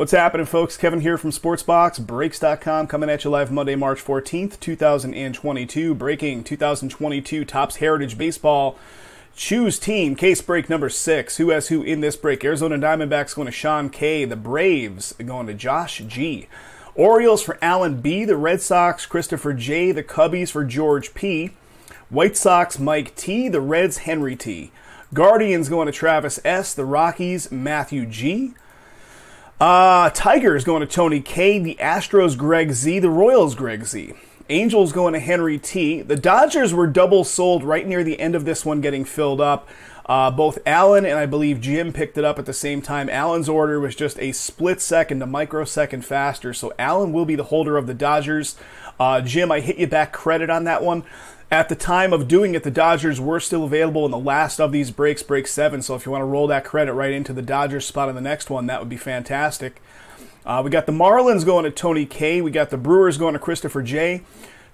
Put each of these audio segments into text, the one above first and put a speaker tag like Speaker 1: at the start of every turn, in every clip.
Speaker 1: What's happening, folks? Kevin here from SportsBoxBreaks.com coming at you live Monday, March 14th, 2022. Breaking 2022 Topps Heritage Baseball Choose Team. Case break number six. Who has who in this break? Arizona Diamondbacks going to Sean K. The Braves going to Josh G. Orioles for Alan B. The Red Sox, Christopher J. The Cubbies for George P. White Sox, Mike T. The Reds, Henry T. Guardians going to Travis S. The Rockies, Matthew G. Uh, Tigers going to Tony K. The Astros, Greg Z. The Royals, Greg Z. Angels going to Henry T. The Dodgers were double sold right near the end of this one getting filled up. Uh, both Allen and I believe Jim picked it up at the same time. Allen's order was just a split second, a microsecond faster. So Allen will be the holder of the Dodgers. Uh, Jim, I hit you back credit on that one. At the time of doing it, the Dodgers were still available in the last of these breaks, break seven. So if you want to roll that credit right into the Dodgers spot on the next one, that would be fantastic. Uh, we got the Marlins going to Tony K. We got the Brewers going to Christopher J.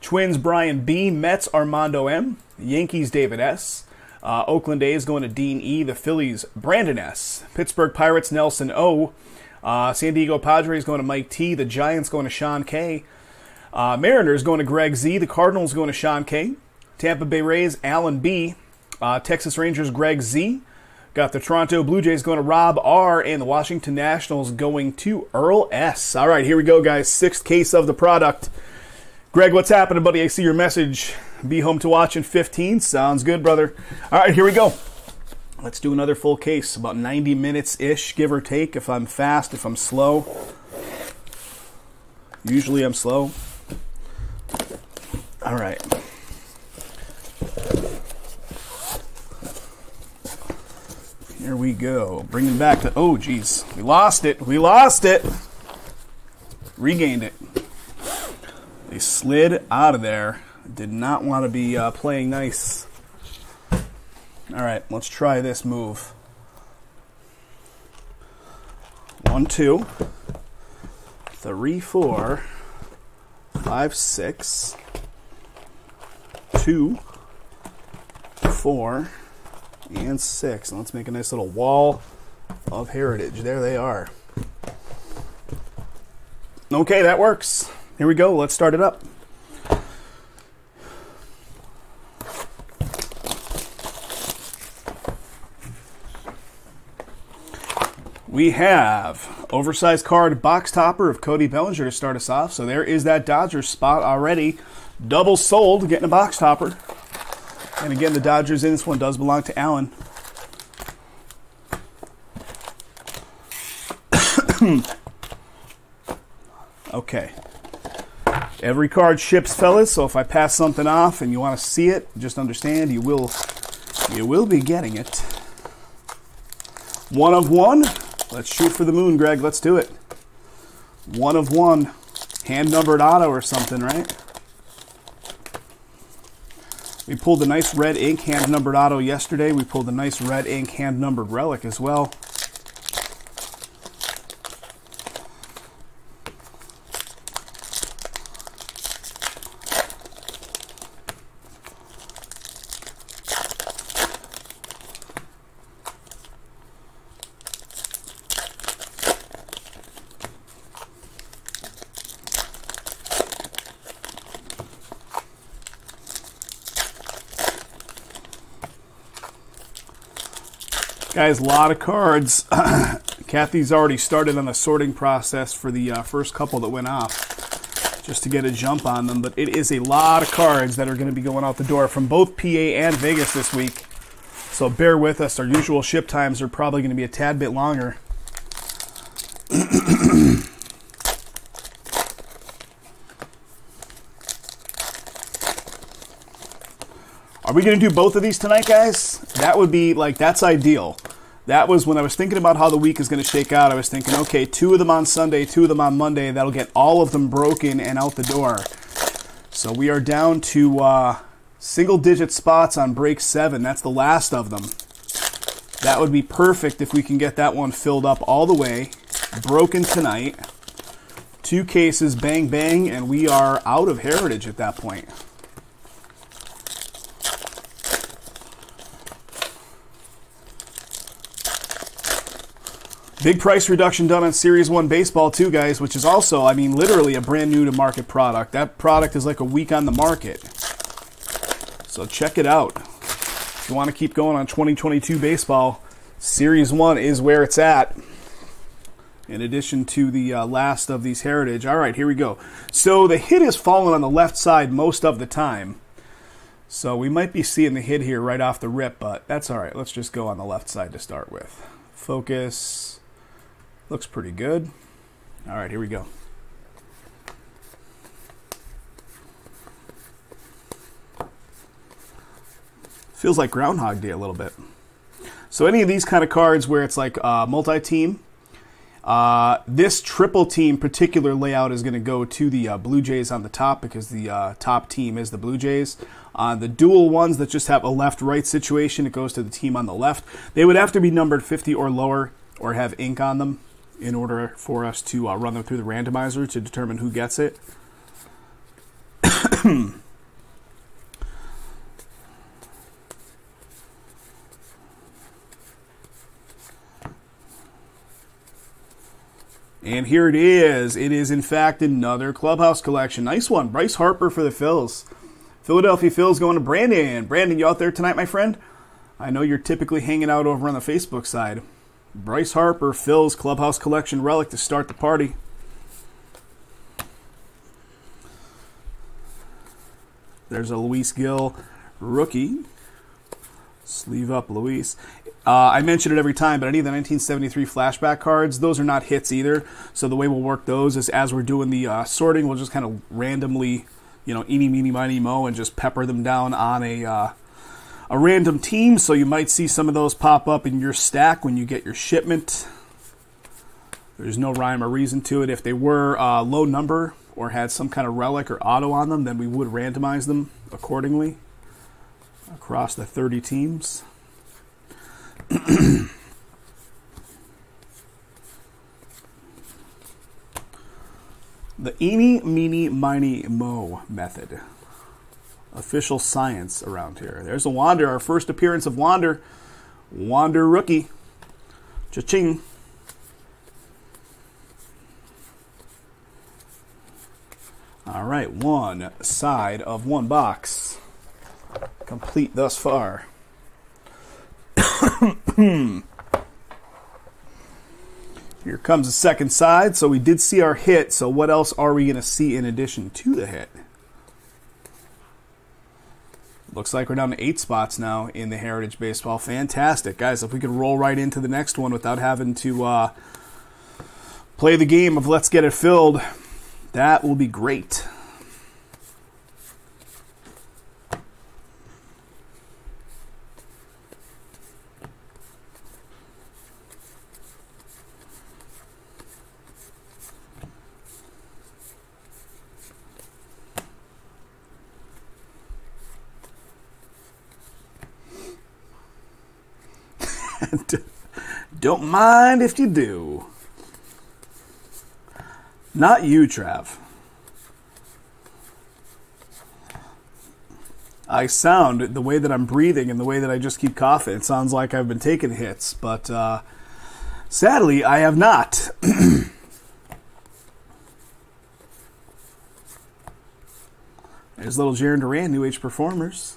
Speaker 1: Twins Brian B. Mets Armando M. Yankees David S. Uh, Oakland A's going to Dean E. The Phillies Brandon S. Pittsburgh Pirates Nelson O. Uh, San Diego Padres going to Mike T. The Giants going to Sean K. Uh, Mariners going to Greg Z. The Cardinals going to Sean K. Tampa Bay Rays, Alan B. Uh, Texas Rangers, Greg Z. Got the Toronto Blue Jays going to Rob R. And the Washington Nationals going to Earl S. All right, here we go, guys. Sixth case of the product. Greg, what's happening, buddy? I see your message. Be home to watch in 15. Sounds good, brother. All right, here we go. Let's do another full case, about 90 minutes ish, give or take. If I'm fast, if I'm slow. Usually I'm slow. All right. Here we go. Bringing back the. Oh, geez. We lost it. We lost it. Regained it. They slid out of there. Did not want to be uh, playing nice. All right, let's try this move. One, two, three, four, five, six, two, four and six. And let's make a nice little wall of heritage. There they are. Okay, that works. Here we go. Let's start it up. We have oversized card box topper of Cody Bellinger to start us off. So there is that Dodgers spot already. Double sold, getting a box topper. And again, the Dodgers in this one does belong to Allen. okay. Every card ships, fellas. So if I pass something off and you want to see it, just understand you will you will be getting it. One of one. Let's shoot for the moon, Greg. Let's do it. One of one. Hand numbered auto or something, right? We pulled a nice red ink hand numbered auto yesterday. We pulled a nice red ink hand numbered relic as well. Guys, a lot of cards. Kathy's already started on the sorting process for the uh, first couple that went off, just to get a jump on them. But it is a lot of cards that are going to be going out the door from both PA and Vegas this week. So bear with us. Our usual ship times are probably going to be a tad bit longer. Are we going to do both of these tonight, guys? That would be like, that's ideal. That was when I was thinking about how the week is going to shake out. I was thinking, okay, two of them on Sunday, two of them on Monday. That'll get all of them broken and out the door. So we are down to uh, single digit spots on break seven. That's the last of them. That would be perfect if we can get that one filled up all the way, broken tonight. Two cases, bang, bang, and we are out of heritage at that point. Big price reduction done on Series 1 baseball, too, guys, which is also, I mean, literally a brand new to market product. That product is like a week on the market. So check it out. If you want to keep going on 2022 baseball, Series 1 is where it's at. In addition to the uh, last of these Heritage. All right, here we go. So the hit is falling on the left side most of the time. So we might be seeing the hit here right off the rip, but that's all right. Let's just go on the left side to start with. Focus. Looks pretty good. All right, here we go. Feels like Groundhog Day a little bit. So any of these kind of cards where it's like uh, multi-team, uh, this triple team particular layout is going to go to the uh, Blue Jays on the top because the uh, top team is the Blue Jays. Uh, the dual ones that just have a left-right situation, it goes to the team on the left. They would have to be numbered 50 or lower or have ink on them in order for us to uh, run them through the randomizer to determine who gets it. And here it is. It is, in fact, another clubhouse collection. Nice one. Bryce Harper for the Phils. Philadelphia Phils going to Brandon. Brandon, you out there tonight, my friend? I know you're typically hanging out over on the Facebook side. Bryce Harper, Phil's Clubhouse Collection relic to start the party. There's a Luis Gil rookie. Sleeve up, Luis. Uh, I mention it every time, but any of the 1973 flashback cards, those are not hits either. So the way we'll work those is as we're doing the uh, sorting, we'll just kind of randomly, you know, eeny, meeny, miny, mo, and just pepper them down on a uh, a random team, so you might see some of those pop up in your stack when you get your shipment. There's no rhyme or reason to it. If they were uh, low number or had some kind of relic or auto on them, then we would randomize them accordingly across the 30 teams. the eeny, meeny, miny, mo method official science around here. There's a Wander, our first appearance of Wander. Wander rookie. Cha-ching. All right, one side of one box. Complete thus far. Here comes the second side. So we did see our hit. So what else are we going to see in addition to the hit? Looks like we're down to eight spots now in the Heritage Baseball. Fantastic. Guys, if we could roll right into the next one without having to uh, play the game of let's get it filled, that will be great. Don't mind if you do. Not you, Trav. I sound the way that I'm breathing and the way that I just keep coughing. It sounds like I've been taking hits, but uh, sadly, I have not. There's little Jarren Duran, New Age Performers.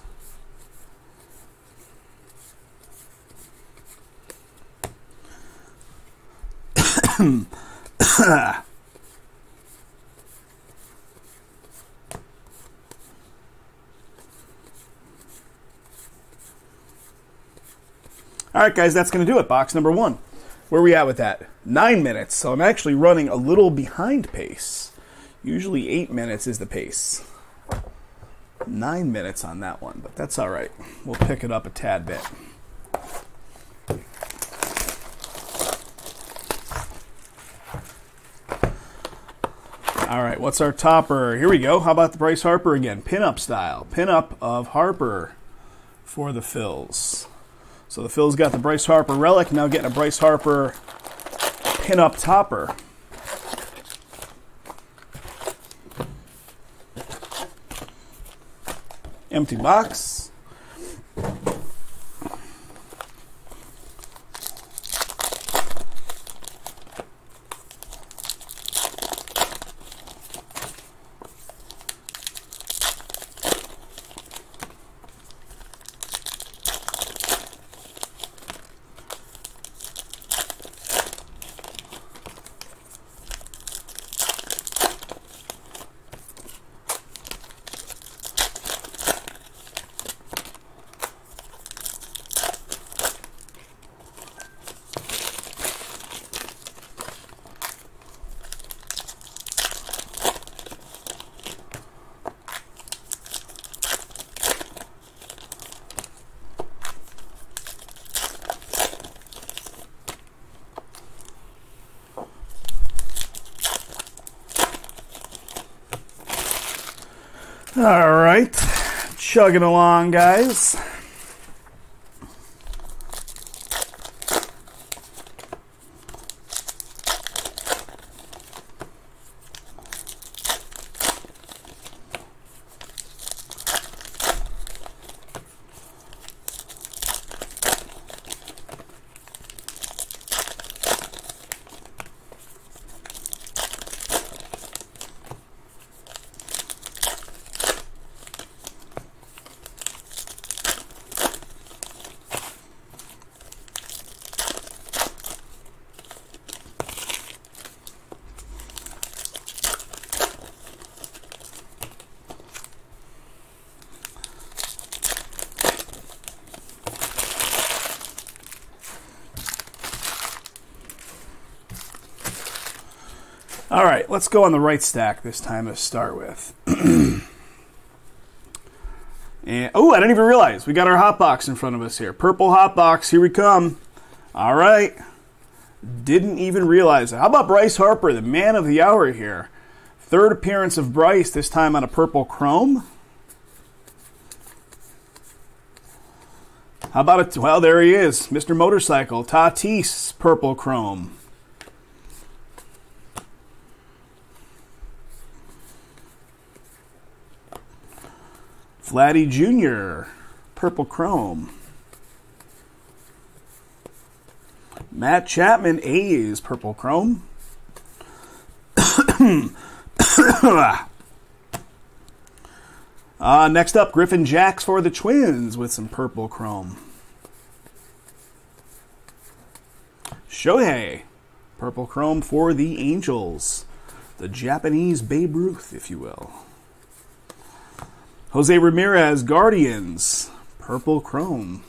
Speaker 1: All right, guys, that's going to do it. Box number one. Where are we at with that? Nine minutes. So I'm actually running a little behind pace. Usually eight minutes is the pace. Nine minutes on that one, but that's all right. We'll pick it up a tad bit. All right, what's our topper? Here we go. How about the Bryce Harper again? Pinup style. Pinup of Harper for the Phils. So the Phil's got the Bryce Harper relic, now getting a Bryce Harper pin-up topper. Empty box. All right, chugging along, guys. All right, let's go on the right stack this time to start with. and oh, I didn't even realize we got our hot box in front of us here. Purple hot box, here we come. All right. Didn't even realize it. How about Bryce Harper, the man of the hour here? Third appearance of Bryce, this time on a purple chrome. How about it? Well, there he is, Mr. Motorcycle, Tatis, purple chrome. Vladdy Jr., Purple Chrome. Matt Chapman, A's, Purple Chrome. uh, next up, Griffin Jax for the Twins with some Purple Chrome. Shohei, Purple Chrome for the Angels. The Japanese Babe Ruth, if you will. Jose Ramirez, Guardians, Purple Chrome.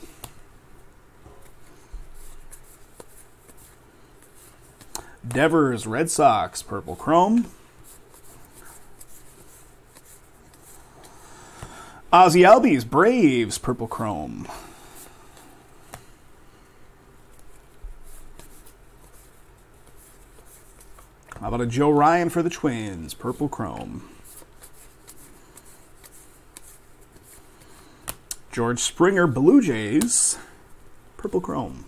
Speaker 1: Devers, Red Sox, Purple Chrome. Ozzie Albies, Braves, Purple Chrome. How about a Joe Ryan for the Twins, Purple Chrome. George Springer, Blue Jays, Purple Chrome.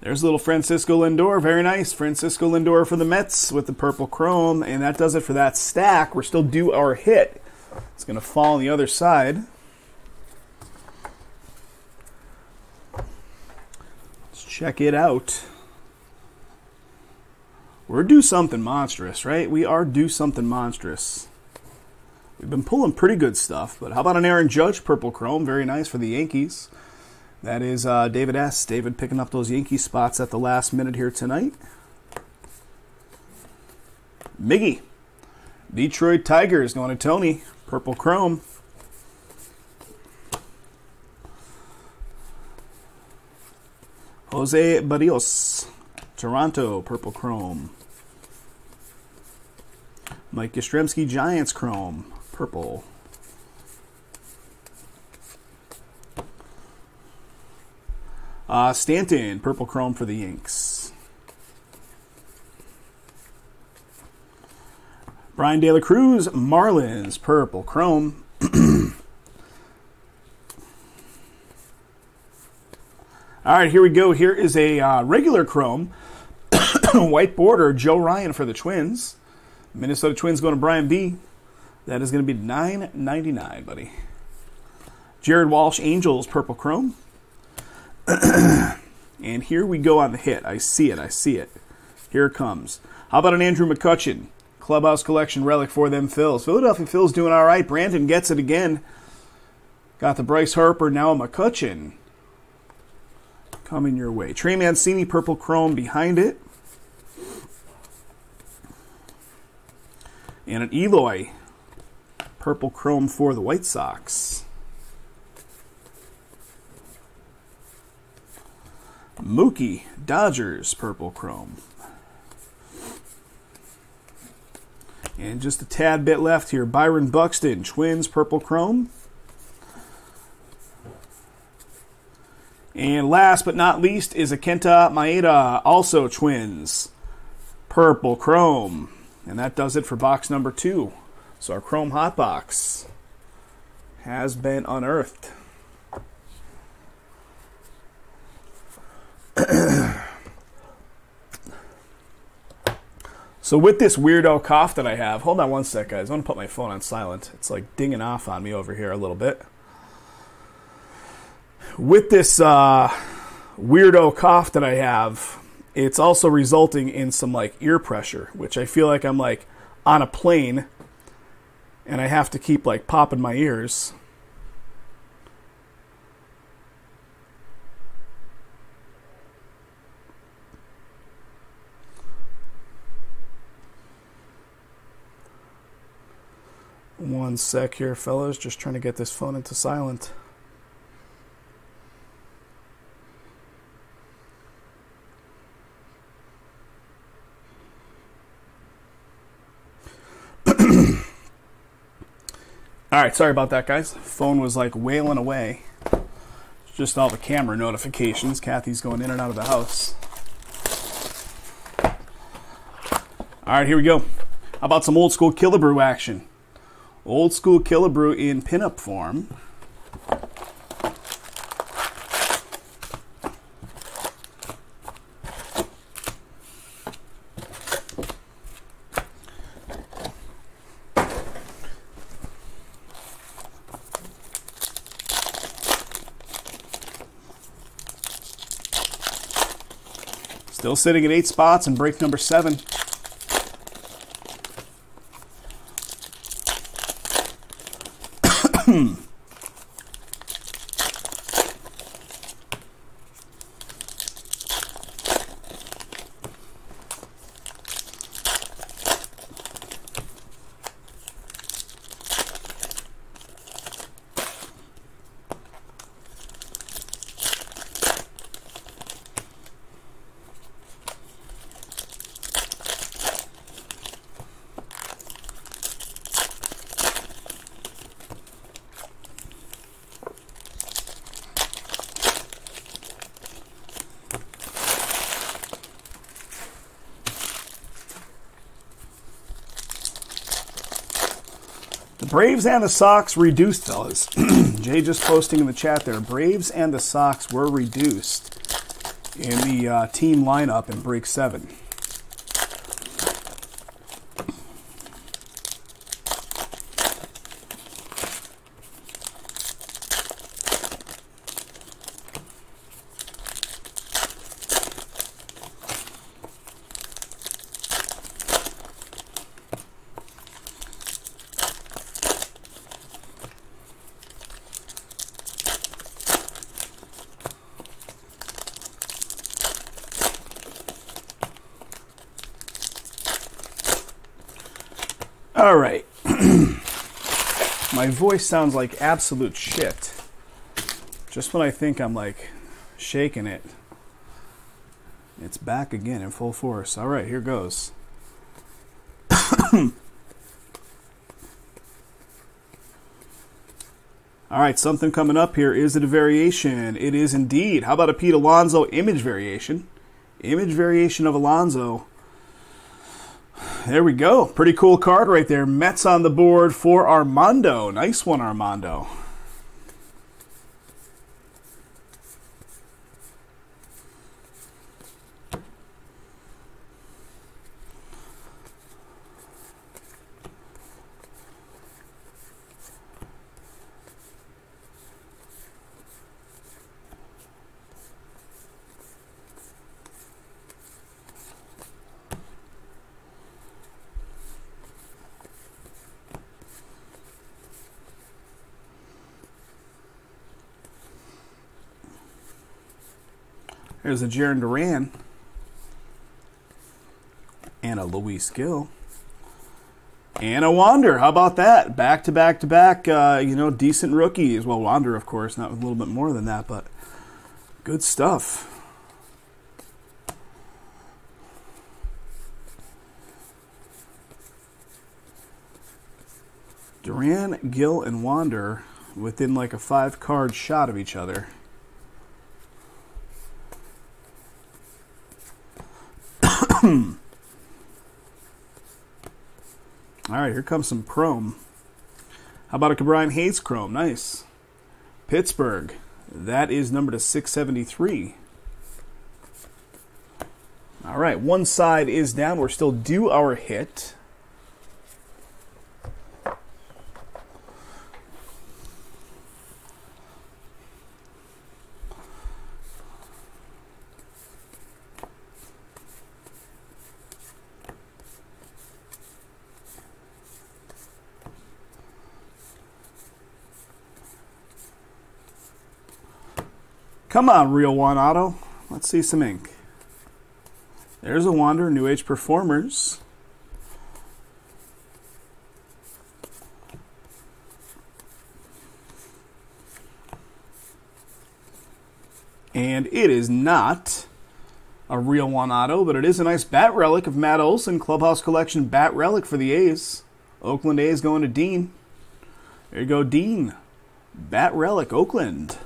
Speaker 1: There's a little Francisco Lindor. Very nice. Francisco Lindor for the Mets with the purple chrome. And that does it for that stack. We're still due our hit. It's going to fall on the other side. Let's check it out. We're due something monstrous, right? We are due something monstrous. We've been pulling pretty good stuff, but how about an Aaron Judge Purple Chrome? Very nice for the Yankees. That is uh, David S. David picking up those Yankee spots at the last minute here tonight. Miggy. Detroit Tigers going to Tony. Purple Chrome. Jose Berrios. Toronto. Purple Chrome. Mike Yastrzemski Giants Chrome purple. Uh, Stanton, purple chrome for the Yanks. Bryan De La Cruz, Marlins, purple chrome. All right, here we go. Here is a uh, regular chrome, white border, Joe Ryan for the Twins. Minnesota Twins going to Brian B. That is going to be nine ninety nine, buddy. Jared Walsh, Angels, Purple Chrome. and here we go on the hit. I see it. I see it. Here it comes. How about an Andrew McCutchen? Clubhouse Collection relic for them Phils. Philadelphia Phil's doing all right. Brandon gets it again. Got the Bryce Harper, now a McCutchen. Coming your way. Trey Mancini, Purple Chrome behind it. And an Eloy Purple chrome for the White Sox. Mookie, Dodgers, purple chrome. And just a tad bit left here. Byron Buxton, Twins, purple chrome. And last but not least is a Kenta Maeda, also Twins, purple chrome. And that does it for box number two. So our Chrome Hot Box has been unearthed. so with this weirdo cough that I have, hold on one sec, guys. I'm gonna put my phone on silent. It's like dinging off on me over here a little bit. With this uh, weirdo cough that I have, it's also resulting in some like ear pressure, which I feel like I'm like on a plane and I have to keep like popping my ears. One sec here, fellas. Just trying to get this phone into silent. All right, sorry about that, guys. Phone was like wailing away. Just all the camera notifications. Kathy's going in and out of the house. All right, here we go. How about some old school Killebrew action? Old school Killebrew in pinup form. Sitting at eight spots in break number seven. Braves and the Sox reduced, fellas. Jay just posting in the chat there. Braves and the Sox were reduced in the uh, team lineup in break seven. All right. My voice sounds like absolute shit. Just when I think I'm like shaking it, it's back again in full force. All right, here goes. All right, something coming up here. Is it a variation? It is indeed. How about a Pete Alonso image variation? Image variation of Alonso there we go. Pretty cool card right there. Mets on the board for Armando. Nice one, Armando. There's a Jarren Duran and a Luis Gil And a Wander. How about that? Back to back to back, uh, you know, decent rookies. Well, Wander, of course, not a little bit more than that, but good stuff. Duran, Gill, and Wander within like a five card shot of each other. All right, here comes some chrome. How about a Ke'Bryan Hayes chrome? Nice. Pittsburgh. That is number to 673. All right, one side is down. We're still due our hit. Come on, Real One Auto. Let's see some ink. There's a Wander, New Age Performers. And it is not a real one auto, but it is a nice bat relic of Matt Olson, Clubhouse Collection bat relic for the A's. Oakland A's going to Dean. There you go, Dean. Bat relic, Oakland.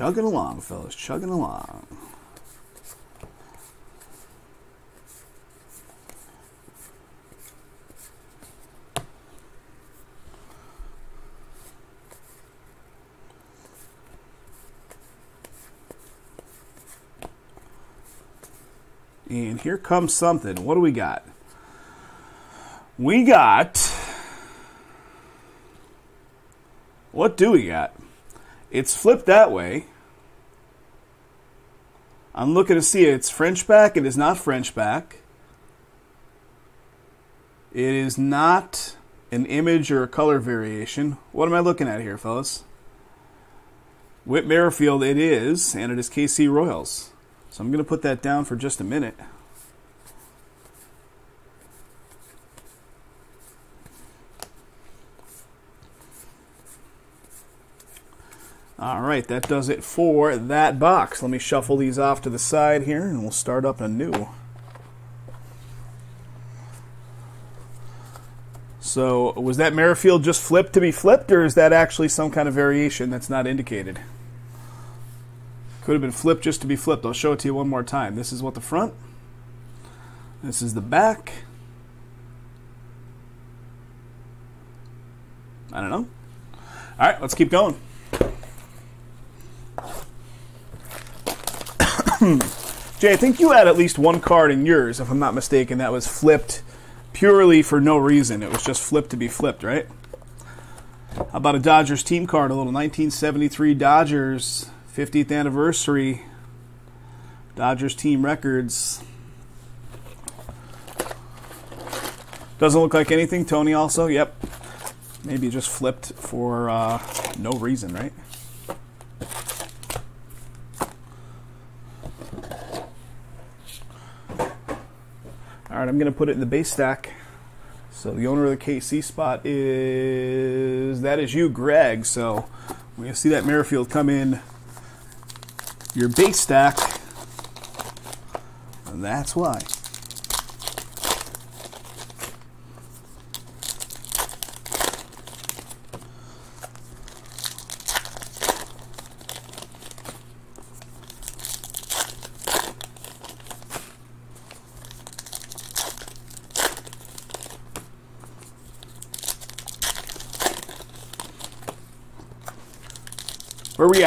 Speaker 1: Chugging along, fellas, chugging along. And here comes something. What do we got? We got. What do we got? It's flipped that way. I'm looking to see. It's French back. It is not French back. It is not an image or a color variation. What am I looking at here, fellas? Whit Merrifield, it is, and it is KC Royals. So I'm going to put that down for just a minute. All right, that does it for that box. Let me shuffle these off to the side here, and we'll start up a anew. So, was that Merrifield just flipped to be flipped, or is that actually some kind of variation that's not indicated? Could have been flipped just to be flipped. I'll show it to you one more time. This is what the front. This is the back. I don't know. All right, let's keep going. Jay, I think you had at least one card in yours, if I'm not mistaken, that was flipped purely for no reason. It was just flipped to be flipped, right? How about a Dodgers team card? A little 1973 Dodgers 50th anniversary Dodgers team records. Doesn't look like anything. Tony also, yep. Maybe just flipped for uh, no reason, right? All right, I'm going to put it in the base stack. So the owner of the KC spot is that is you, Greg. So we're going to see that Merrifield come in your base stack, and that's why.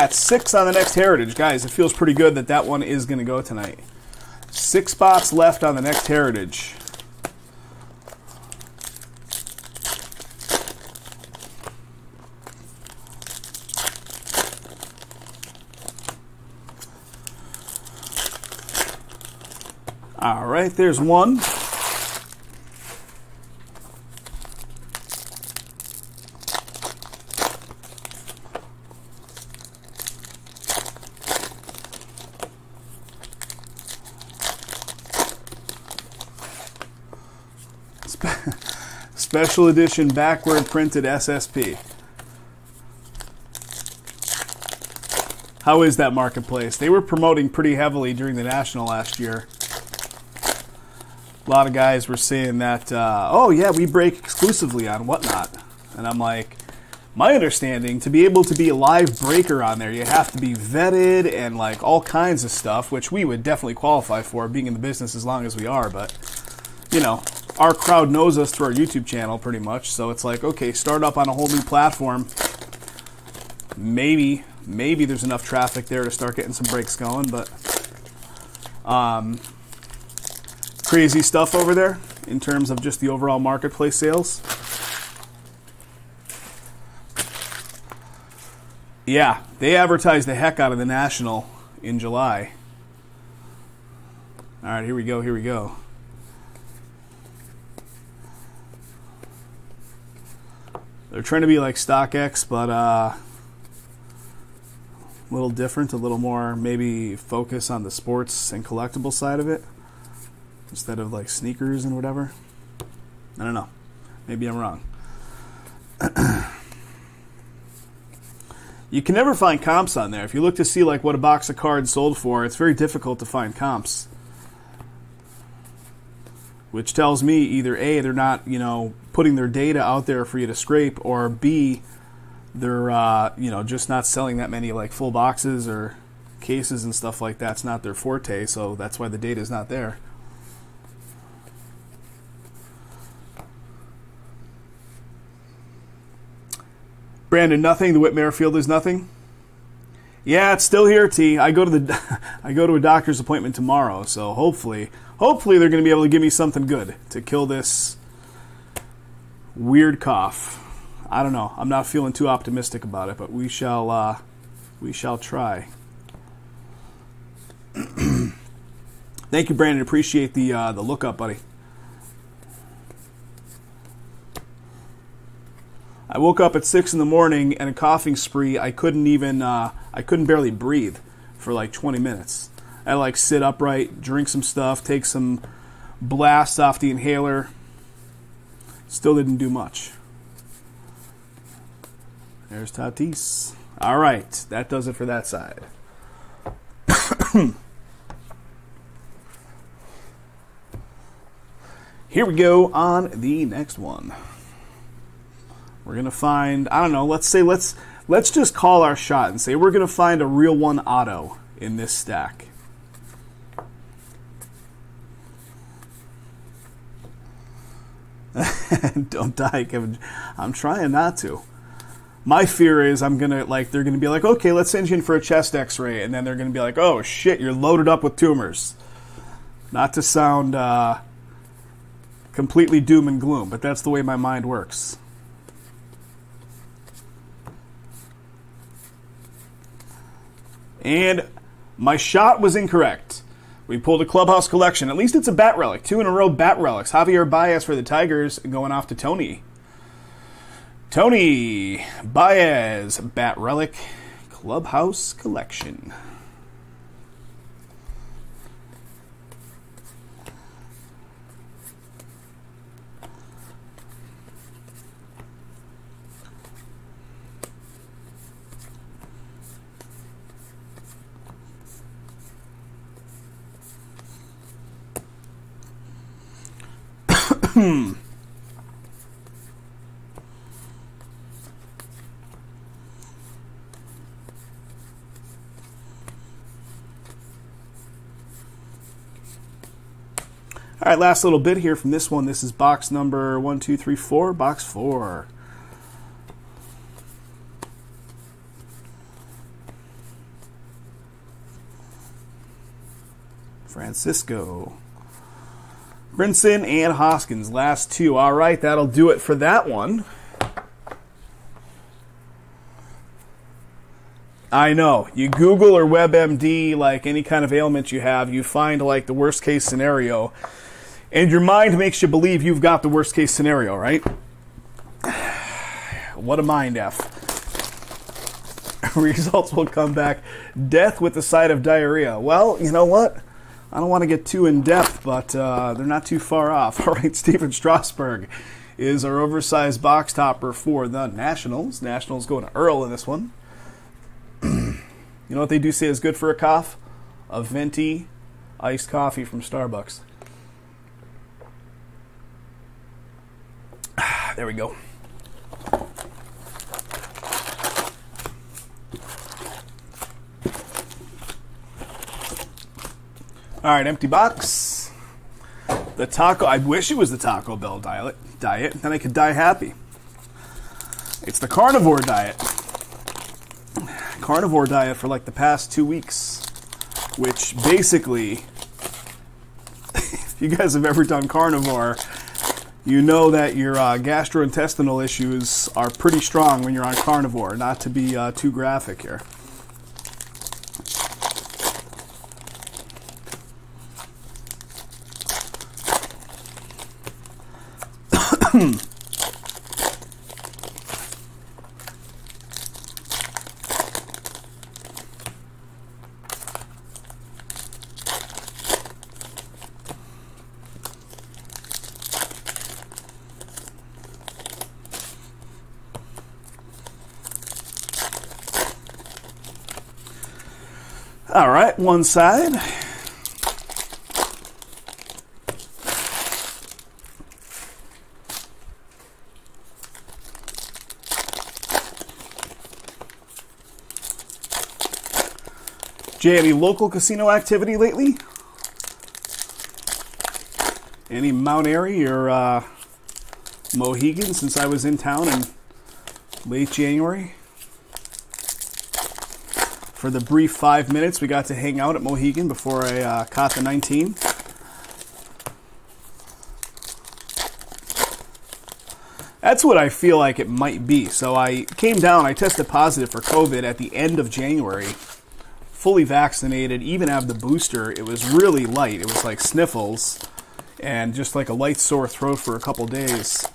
Speaker 1: At? Six on the next Heritage. Guys, it feels pretty good that that one is going to go tonight. Six spots left on the next Heritage. All right, there's one. Special edition backward printed SSP. How is that marketplace? They were promoting pretty heavily during the National last year. a lot of guys were saying that, uh, oh yeah, we break exclusively on whatnot, and I'm like, my understanding to be able to be a live breaker on there, you have to be vetted and like all kinds of stuff, which we would definitely qualify for, being in the business as long as we are. But you know, our crowd knows us through our YouTube channel pretty much, so it's like, okay, start up on a whole new platform. Maybe, maybe there's enough traffic there to start getting some breaks going, but um, crazy stuff over there in terms of just the overall marketplace sales. Yeah, they advertised the heck out of the National in July. All right, here we go, here we go. They're trying to be like StockX, but uh, a little different, a little more maybe focus on the sports and collectible side of it instead of like sneakers and whatever. I don't know. Maybe I'm wrong. you can never find comps on there. If you look to see like what a box of cards sold for, it's very difficult to find comps. Which tells me either A, they're not, you know, putting their data out there for you to scrape, or B, they're, uh, you know, just not selling that many like full boxes or cases and stuff like that's not their forte, so that's why the data is not there. Brandon, nothing. The Whit Field is nothing. Yeah, it's still here, T. I go to the I go to a doctor's appointment tomorrow, so hopefully, hopefully they're going to be able to give me something good to kill this weird cough. I don't know. I'm not feeling too optimistic about it, but we shall uh, we shall try. Thank you, Brandon. Appreciate the uh, the look up, buddy. I woke up at six in the morning and a coughing spree. I couldn't even, uh, I couldn't barely breathe for like 20 minutes. I like sit upright, drink some stuff, take some blasts off the inhaler. Still didn't do much. There's Tatis. All right, that does it for that side. Here we go on the next one. We're gonna find I don't know. Let's say let's let's just call our shot and say we're gonna find a real one auto in this stack. Don't die, Kevin. I'm trying not to. My fear is I'm gonna like they're gonna be like, okay, let's send you in for a chest X-ray, and then they're gonna be like, oh shit, you're loaded up with tumors. Not to sound uh, completely doom and gloom, but that's the way my mind works. And my shot was incorrect. We pulled a clubhouse collection. At least it's a bat relic. Two in a row bat relics. Javier Baez for the Tigers going off to Tony. Tony Baez bat relic clubhouse collection. Hmm. All right, last little bit here from this one. This is box number one, two, three, four. Box four. Francisco. Brinson and Hoskins, last two. All right, that'll do it for that one. I know. You Google or WebMD, like any kind of ailment you have, you find like the worst case scenario. And your mind makes you believe you've got the worst case scenario, right? What a mind F. Results will come back. Death with the side of diarrhea. Well, you know what? I don't want to get too in depth, but uh, they're not too far off. All right, Stephen Strasburg is our oversized box topper for the Nationals. Nationals going to Earl in this one. you know what they do say is good for a cough? A venti iced coffee from Starbucks. There we go. All right, empty box. The taco. I wish it was the Taco Bell diet. Diet. Then I could die happy. It's the carnivore diet. Carnivore diet for like the past two weeks, which basically, if you guys have ever done carnivore, you know that your uh, gastrointestinal issues are pretty strong when you're on carnivore. Not to be uh, too graphic here. All right, one side. Jay, any local casino activity lately? Any Mount Airy or uh, Mohegan since I was in town in late January? For the brief five minutes we got to hang out at Mohegan before I uh, caught the 19. That's what I feel like it might be. So I came down, I tested positive for COVID at the end of January fully vaccinated, even have the booster, it was really light. It was like sniffles and just like a light sore throat for a couple days.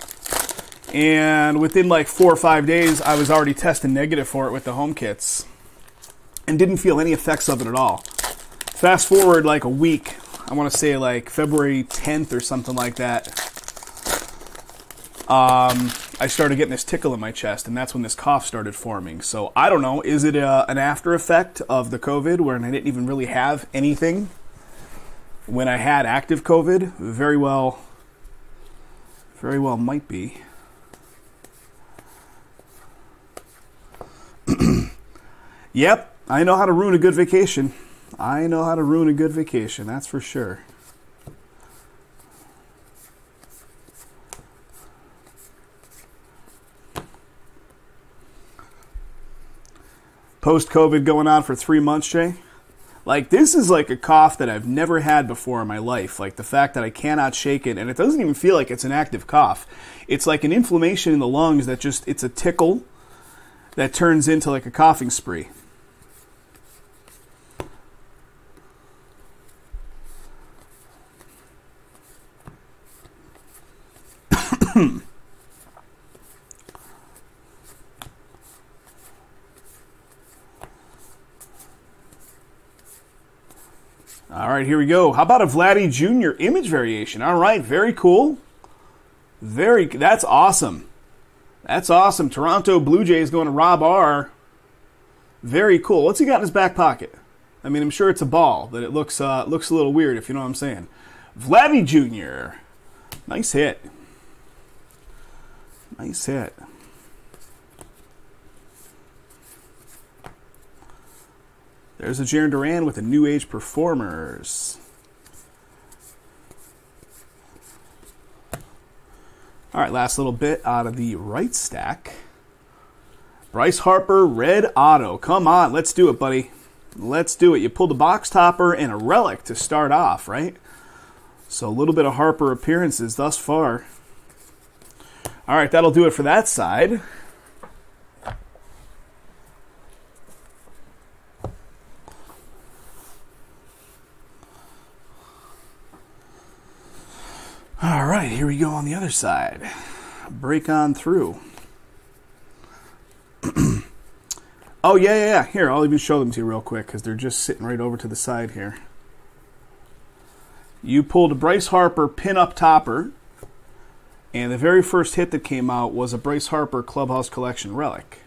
Speaker 1: And within like four or five days, I was already testing negative for it with the home kits and didn't feel any effects of it at all. Fast forward like a week, I want to say like February 10th or something like that. Um, I started getting this tickle in my chest, and that's when this cough started forming. So I don't know. Is it a, an after effect of the COVID where I didn't even really have anything when I had active COVID? Very well, very well might be. yep, I know how to ruin a good vacation. I know how to ruin a good vacation, that's for sure. post COVID going on for three months, Jay. Like, this is like a cough that I've never had before in my life. Like, the fact that I cannot shake it, and it doesn't even feel like it's an active cough. It's like an inflammation in the lungs that just, it's a tickle that turns into like a coughing spree. All right, here we go. How about a Vladdy Jr. image variation? All right, very cool. Very, that's awesome. That's awesome. Toronto Blue Jays going to Rob R. Very cool. What's he got in his back pocket? I mean, I'm sure it's a ball, but it looks uh, looks a little weird if you know what I'm saying. Vladdy Jr. Nice hit. Nice hit. There's a Jarren Duran with the New Age Performers. All right, last little bit out of the right stack. Bryce Harper, red auto. Come on, let's do it, buddy. Let's do it. You pulled a box topper and a relic to start off, right? So a little bit of Harper appearances thus far. All right, that'll do it for that side. All right, here we go on the other side. Break on through. oh, yeah, yeah, yeah. Here, I'll even show them to you real quick because they're just sitting right over to the side here. You pulled a Bryce Harper pin-up topper, and the very first hit that came out was a Bryce Harper Clubhouse Collection relic.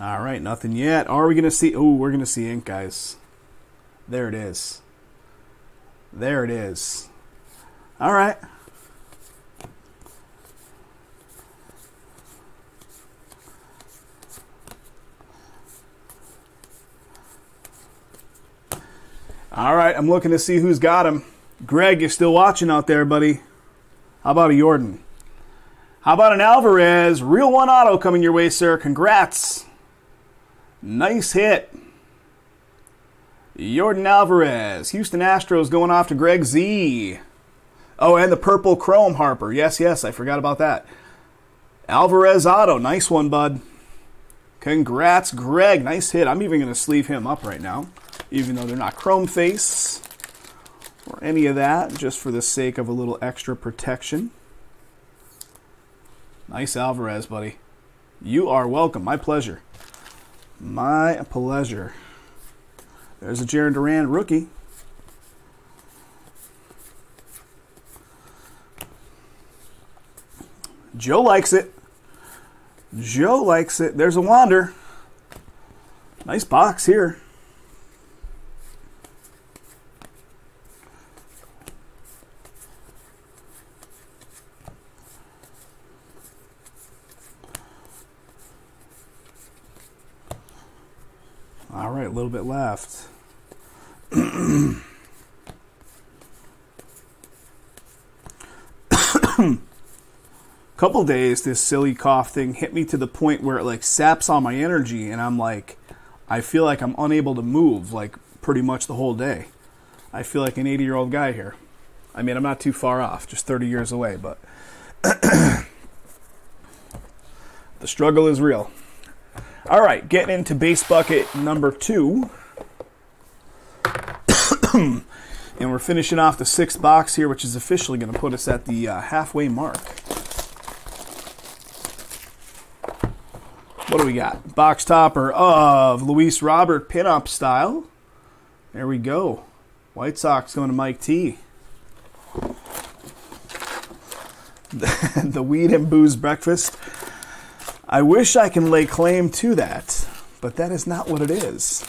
Speaker 1: All right, nothing yet. Are we going to see? Oh, we're going to see ink, guys. There it is. There it is. All right. All right, I'm looking to see who's got him. Greg, you're still watching out there, buddy. How about a Yordan? How about an Alvarez? Real one auto coming your way, sir. Congrats. Nice hit. Yordan Alvarez. Houston Astros going off to Greg Z. Oh, and the purple chrome Harper. Yes, yes, I forgot about that. Alvarez auto. Nice one, bud. Congrats, Greg. Nice hit. I'm even going to sleeve him up right now even though they're not chrome face or any of that, just for the sake of a little extra protection. Nice Alvarez, buddy. You are welcome. My pleasure. My pleasure. There's a Jarren Duran rookie. Joe likes it. Joe likes it. There's a Wander. Nice box here. All right, a little bit left. couple days this silly cough thing hit me to the point where it like saps all my energy and I'm like I feel like I'm unable to move like pretty much the whole day. I feel like an 80 year old guy here. I mean, I'm not too far off, just 30 years away, but the struggle is real. All right, getting into base bucket number two. and we're finishing off the sixth box here, which is officially going to put us at the uh, halfway mark. What do we got? Box topper of Luis Robert pinup style. There we go. White Sox going to Mike T. the weed and booze breakfast I wish I can lay claim to that, but that is not what it is.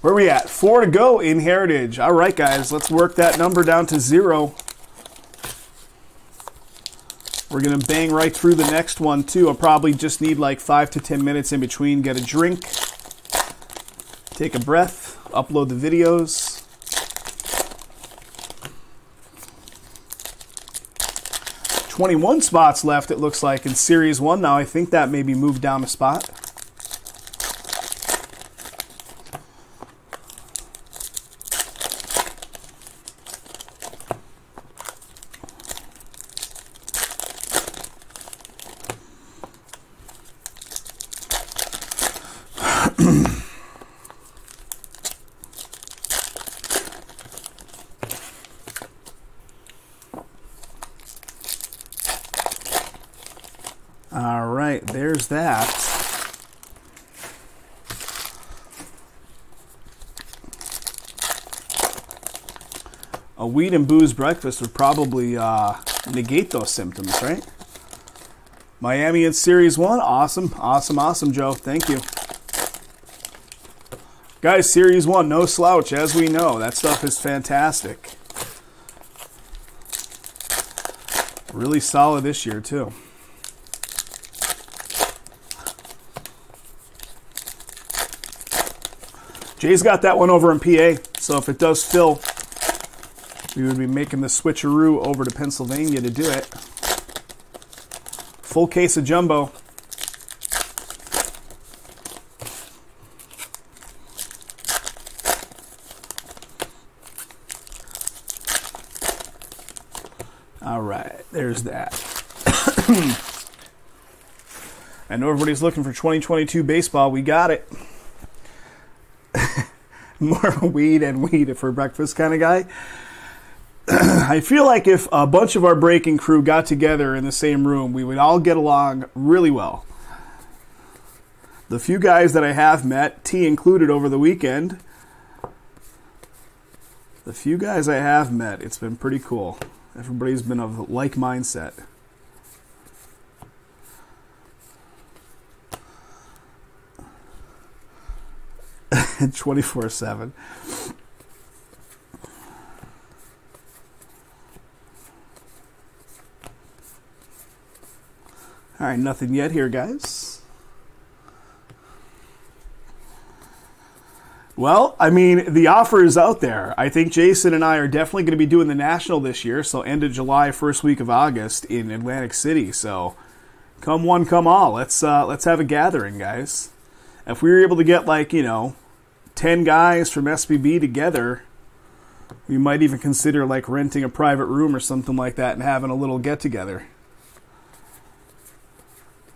Speaker 1: Where are we at? Four to go in Heritage. All right, guys, let's work that number down to zero. We're going to bang right through the next one, too. I'll probably just need like five to ten minutes in between, get a drink, take a breath upload the videos. Twenty-one spots left. It looks like in Series One now. I think that maybe moved down a spot. All right, there's that. A weed and booze breakfast would probably uh, negate those symptoms, right? Miami in Series 1. Awesome, awesome, awesome, Joe. Thank you. Guys, Series 1, no slouch, as we know. That stuff is fantastic. Really solid this year, too. Jay's got that one over in PA, so if it does fill, we would be making the switcheroo over to Pennsylvania to do it. Full case of jumbo. All right, there's that. I know everybody's looking for 2022 baseball. We got it. more weed and weed for breakfast kind of guy. I feel like if a bunch of our breaking crew got together in the same room, we would all get along really well. The few guys that I have met, T included over the weekend, The few guys I have met, it's been pretty cool. Everybody's been of like mindset. Twenty four seven. All right, nothing yet here, guys. Well, I mean, the offer is out there. I think Jason and I are definitely going to be doing the national this year. So, end of July, first week of August in Atlantic City. So, come one, come all. Let's uh, let's have a gathering, guys. If we were able to get like you know, ten guys from SBB together, we might even consider like renting a private room or something like that and having a little get together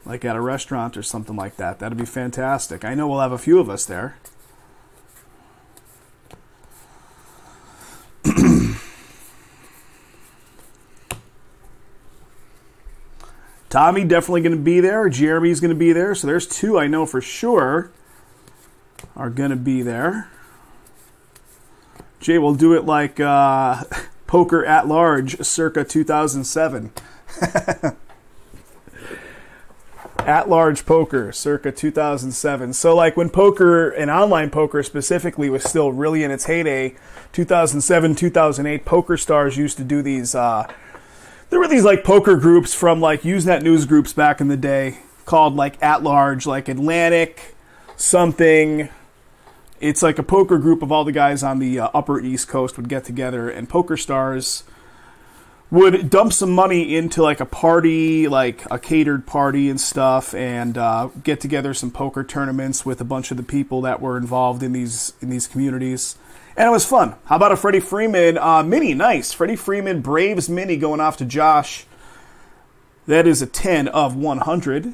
Speaker 1: like at a restaurant or something like that. That'd be fantastic. I know we'll have a few of us there. Tommy definitely going to be there. Jeremy's going to be there. So there's two I know for sure are going to be there. Jay, we'll do it like uh, Poker at Large circa 2007. at large poker circa 2007 so like when poker and online poker specifically was still really in its heyday 2007 2008 poker stars used to do these uh, there were these like poker groups from like usenet news groups back in the day called like at large like atlantic something. It's like a poker group of all the guys on the uh, upper east coast would get together and poker stars would dump some money into like a party, like a catered party and stuff, and uh, get together some poker tournaments with a bunch of the people that were involved in these in these communities, and it was fun. How about a Freddie Freeman uh, mini? Nice, Freddie Freeman Braves mini going off to Josh. That is a ten of one hundred.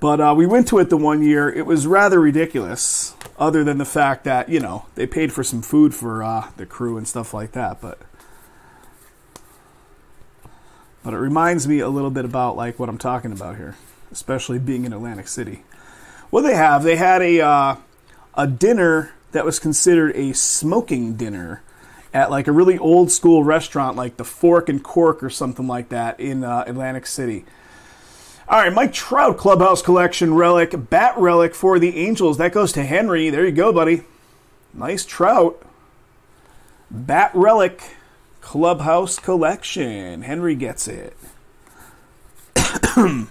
Speaker 1: But uh, we went to it the one year. It was rather ridiculous, other than the fact that you know they paid for some food for uh, the crew and stuff like that, but. But it reminds me a little bit about like what I'm talking about here, especially being in Atlantic City. What they have, they had a uh, a dinner that was considered a smoking dinner at like a really old school restaurant, like the Fork and Cork or something like that in uh, Atlantic City. All right, Mike Trout Clubhouse Collection relic, bat relic for the Angels. That goes to Henry. There you go, buddy. Nice trout. Bat relic Clubhouse Collection. Henry gets it.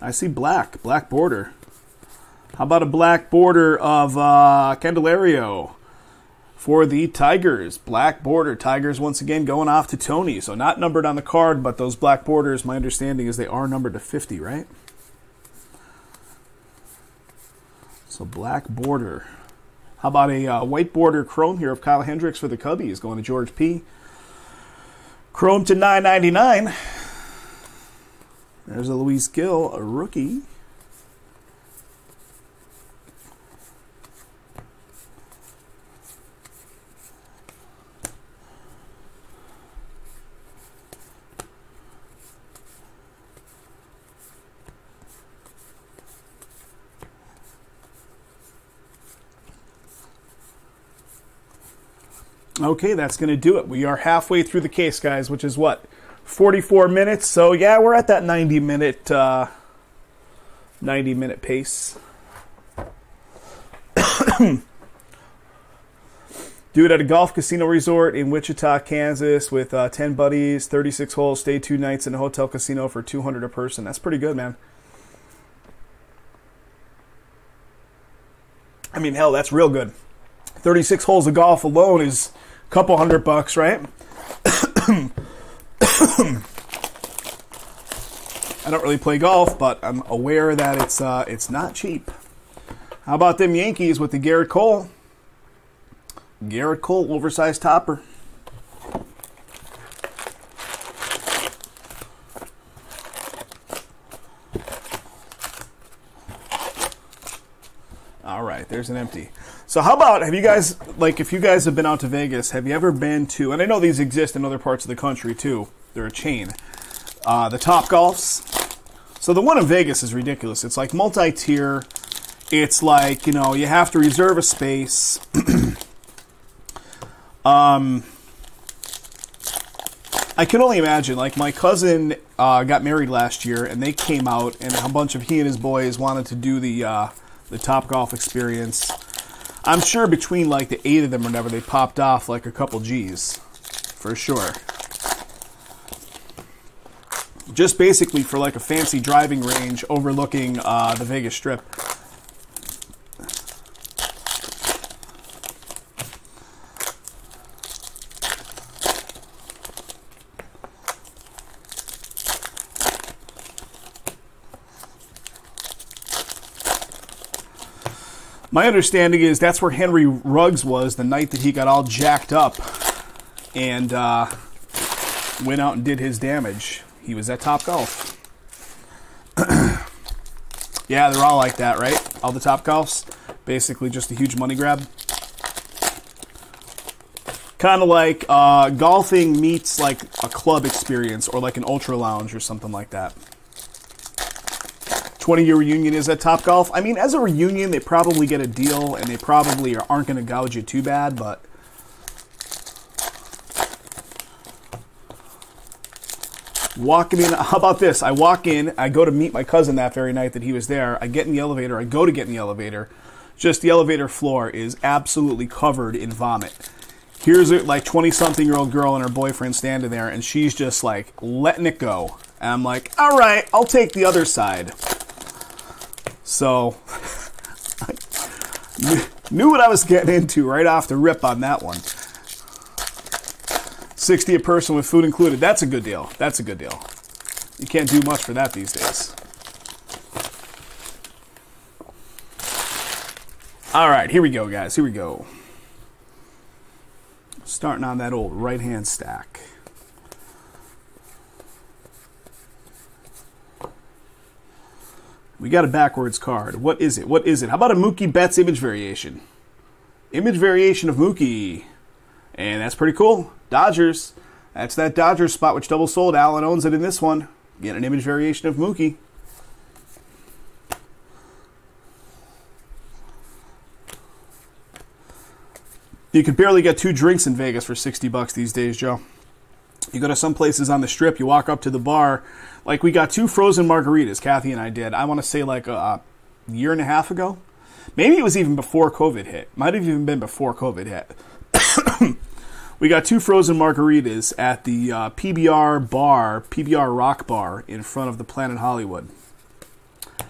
Speaker 1: I see black, black border. How about a black border of uh, Candelario for the Tigers? Black border. Tigers once again going off to Tony. So not numbered on the card, but those black borders, my understanding is they are numbered to 50, right? So black border. How about a uh, white border chrome here of Kyle Hendricks for the Cubbies going to George P. Chrome to 9.99. There's a Luis Gil, a rookie. Okay, that's going to do it. We are halfway through the case, guys, which is what? 44 minutes. So, yeah, we're at that 90 minute uh, 90 minute pace. Do it at a golf casino resort in Wichita, Kansas with uh, 10 buddies, 36 holes, stay two nights in a hotel casino for 200 a person. That's pretty good, man. I mean, hell, that's real good. 36 holes of golf alone is couple hundred bucks, right? I don't really play golf, but I'm aware that it's uh, it's not cheap. How about them Yankees with the Gerrit Cole? Gerrit Cole, oversized topper. All right, there's an empty. So how about have you guys like if you guys have been out to Vegas, have you ever been to and I know these exist in other parts of the country too. They're a chain. Uh, the Top Golfs. So the one in Vegas is ridiculous. It's like multi-tier. It's like you know you have to reserve a space. um, I can only imagine. Like my cousin uh, got married last year, and they came out, and a bunch of he and his boys wanted to do the uh, the Top Golf experience. I'm sure between like the eight of them or whatever, they popped off like a couple G's, for sure just basically for like a fancy driving range overlooking uh, the Vegas Strip. My understanding is that's where Henry Ruggs was the night that he got all jacked up and uh, went out and did his damage. He was at Top Golf. yeah, they're all like that, right? All the Top Golfs. Basically just a huge money grab. Kind of like uh, golfing meets like a club experience or like an ultra lounge or something like that. 20 year reunion is at Top Golf. I mean, as a reunion, they probably get a deal and they probably aren't going to gouge you too bad, but Walk in, how about this? I walk in, I go to meet my cousin that very night that he was there. I get in the elevator, I go to get in the elevator. Just the elevator floor is absolutely covered in vomit. Here's a like 20 something year old girl and her boyfriend standing there, and she's just like letting it go. And I'm like, all right, I'll take the other side. So, I knew what I was getting into right off the rip on that one. 60 a person with food included. That's a good deal. That's a good deal. You can't do much for that these days. All right, here we go, guys. Here we go. Starting on that old right hand stack. We got a backwards card. What is it? What is it? How about a Mookie Betts image variation? Image variation of Mookie. And that's pretty cool. Dodgers. That's that Dodgers spot which double sold. Allen owns it in this one. Get an image variation of Mookie. You could barely get two drinks in Vegas for 60 bucks these days, Joe. You go to some places on the strip, you walk up to the bar, like we got two frozen margaritas, Kathy and I did. I want to say like a, a year and a half ago. Maybe it was even before COVID hit. Might have even been before COVID hit. We got two frozen margaritas at the uh, PBR bar, PBR Rock Bar in front of the Planet Hollywood. I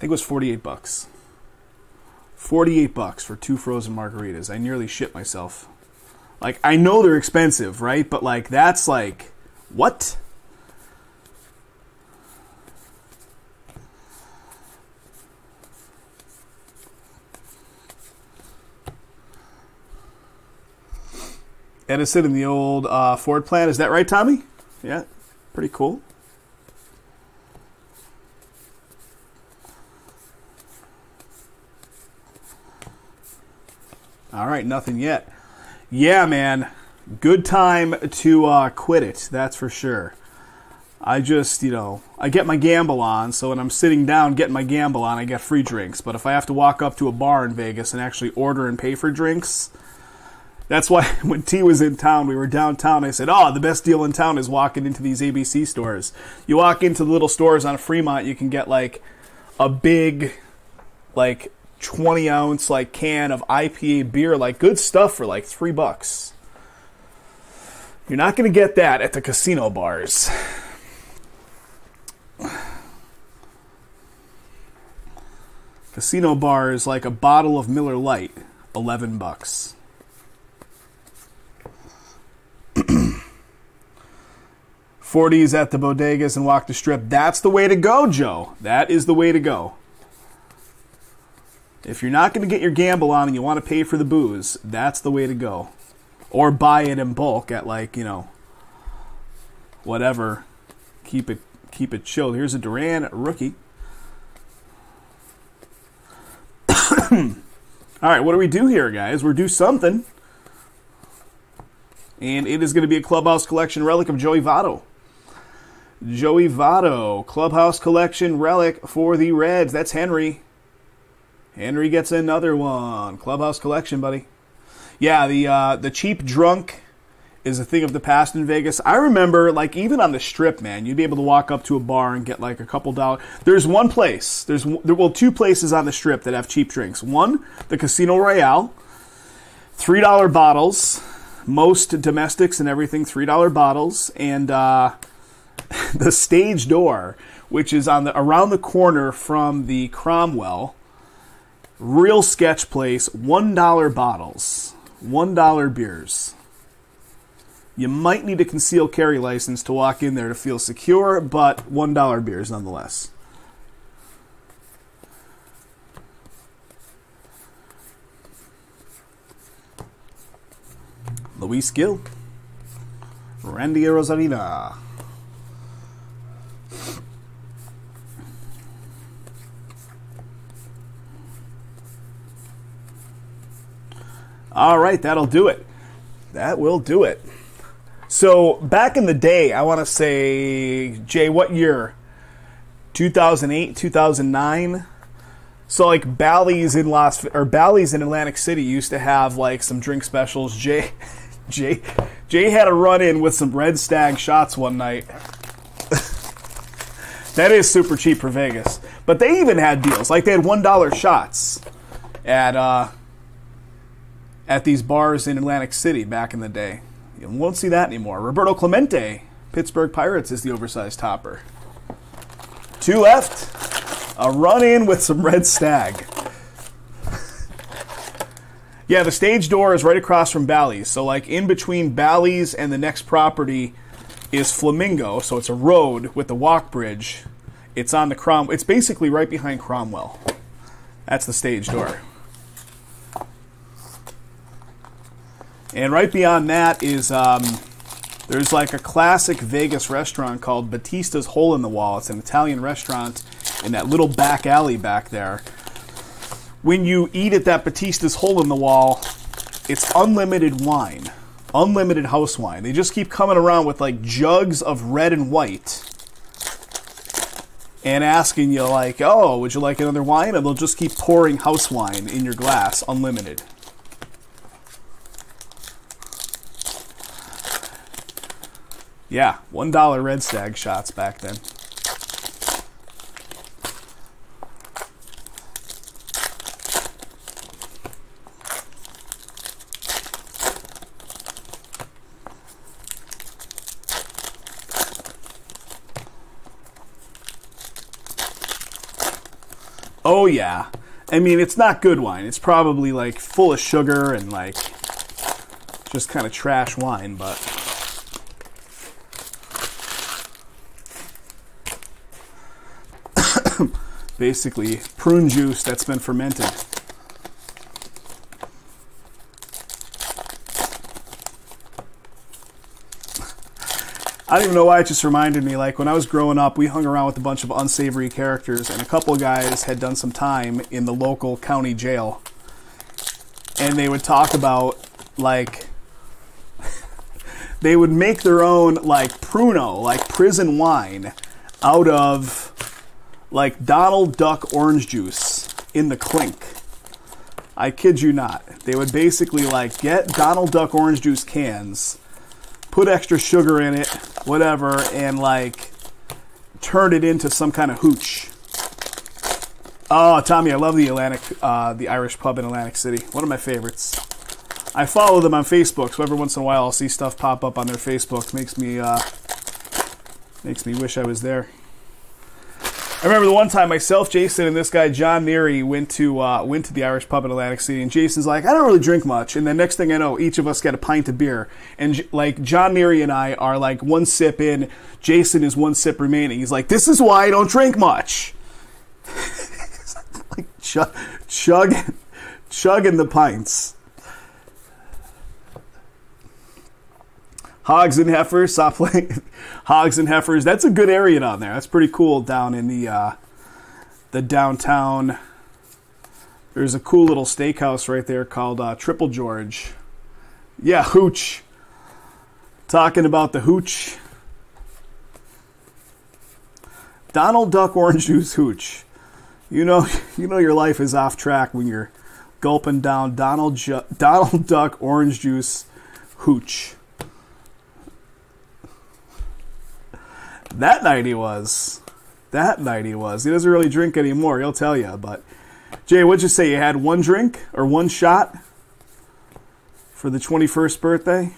Speaker 1: think it was 48 bucks. 48 bucks for two frozen margaritas. I nearly shit myself. Like I know they're expensive, right? But like that's like what? Edison in the old uh, Ford plan. Is that right, Tommy? Yeah, pretty cool. All right, nothing yet. Yeah, man, good time to uh, quit it. That's for sure. I just, you know, I get my gamble on. So when I'm sitting down getting my gamble on, I get free drinks. But if I have to walk up to a bar in Vegas and actually order and pay for drinks, that's why when T was in town, we were downtown. I said, "Oh, the best deal in town is walking into these ABC stores. You walk into the little stores on Fremont, you can get like a big, like 20 ounce like can of IPA beer, like good stuff for like three bucks. You're not going to get that at the casino bars." Casino bars like a bottle of Miller Lite, 11 bucks. 40s at the bodegas and walk the strip. That's the way to go, Joe. That is the way to go. If you're not going to get your gamble on and you want to pay for the booze, that's the way to go. Or buy it in bulk at like, you know, whatever. Keep it keep it chilled. Here's a Duran rookie. All right, what do we do here, guys? We're do something. And it is going to be a clubhouse collection relic of Joey Votto. Joey Votto, Clubhouse Collection relic for the Reds. That's Henry. Henry gets another one. Clubhouse Collection, buddy. Yeah, the uh, the cheap drunk is a thing of the past in Vegas. I remember, like, even on the strip, man, you'd be able to walk up to a bar and get like a couple dollars. There's one place. There's there well two places on the strip that have cheap drinks. One, the Casino Royale, three dollar bottles. Most domestics and everything, three dollar bottles, and uh, the stage door, which is on the around the corner from the Cromwell. Real sketch place, one dollar bottles, one dollar beers. You might need a concealed carry license to walk in there to feel secure, but one dollar beers nonetheless. Luis Gil, Randy Arozarena. All right, that'll do it. That will do it. So back in the day, I want to say, Jay, what year? 2008, 2009. So like Bally's in Las or Bally's in Atlantic City used to have like some drink specials. Jay, Jay, Jay had a run in with some Red Stag shots one night. that is super cheap for Vegas, but they even had deals. Like they had one dollar shots at uh, at these bars in Atlantic City back in the day. You won't see that anymore. Roberto Clemente, Pittsburgh Pirates, is the oversized topper. Two left. A run in with some red stag. yeah, the stage door is right across from Bally's. So, like, in between Bally's and the next property is Flamingo. So, it's a road with a walk bridge. It's on the Crom. It's basically right behind Cromwell. That's the stage door. And right beyond that is um, there's like a classic Vegas restaurant called Batista's Hole in the Wall. It's an Italian restaurant in that little back alley back there. When you eat at that Batista's Hole in the Wall, it's unlimited wine, unlimited house wine. They just keep coming around with like jugs of red and white and asking you like, "Oh, would you like another wine?" And they'll just keep pouring house wine in your glass, unlimited. Yeah, one dollar red stag shots back then. Oh yeah. I mean, it's not good wine. It's probably like full of sugar and like just kind of trash wine, but basically prune juice that's been fermented. I don't even know why it just reminded me. Like when I was growing up, we hung around with a bunch of unsavory characters, and a couple guys had done some time in the local county jail. And they would talk about, like, they would make their own, like, Pruno, like prison wine, out of like Donald Duck orange juice in the clink. I kid you not. They would basically like get Donald Duck orange juice cans, put extra sugar in it, whatever, and like turn it into some kind of hooch. Oh, Tommy, I love the Atlantic, uh, the Irish pub in Atlantic City. One of my favorites. I follow them on Facebook, so every once in a while I'll see stuff pop up on their Facebook. Makes me uh, makes me wish I was there. I remember the one time myself, Jason, and this guy John Neary went to uh, went to the Irish pub in Atlantic City, and Jason's like, I don't really drink much, and then next thing I know, each of us get a pint of beer, and like John Neary and I are like one sip in, Jason is one sip remaining. He's like, this is why I don't drink much. like chug, chugging the pints. Hogs and heifers, stop playing. Hogs and heifers. That's a good area down there. That's pretty cool down in the uh, the downtown. There's a cool little steakhouse right there called uh, Triple George. Yeah, hooch. Talking about the hooch. Donald Duck Orange Juice Hooch. You know, you know your life is off track when you're gulping down Donald Ju- Donald Duck Orange Juice Hooch. That night he was. That night he was. He doesn't really drink anymore, he'll tell you. But, Jay, what'd you say? You had one drink or one shot for the 21st birthday?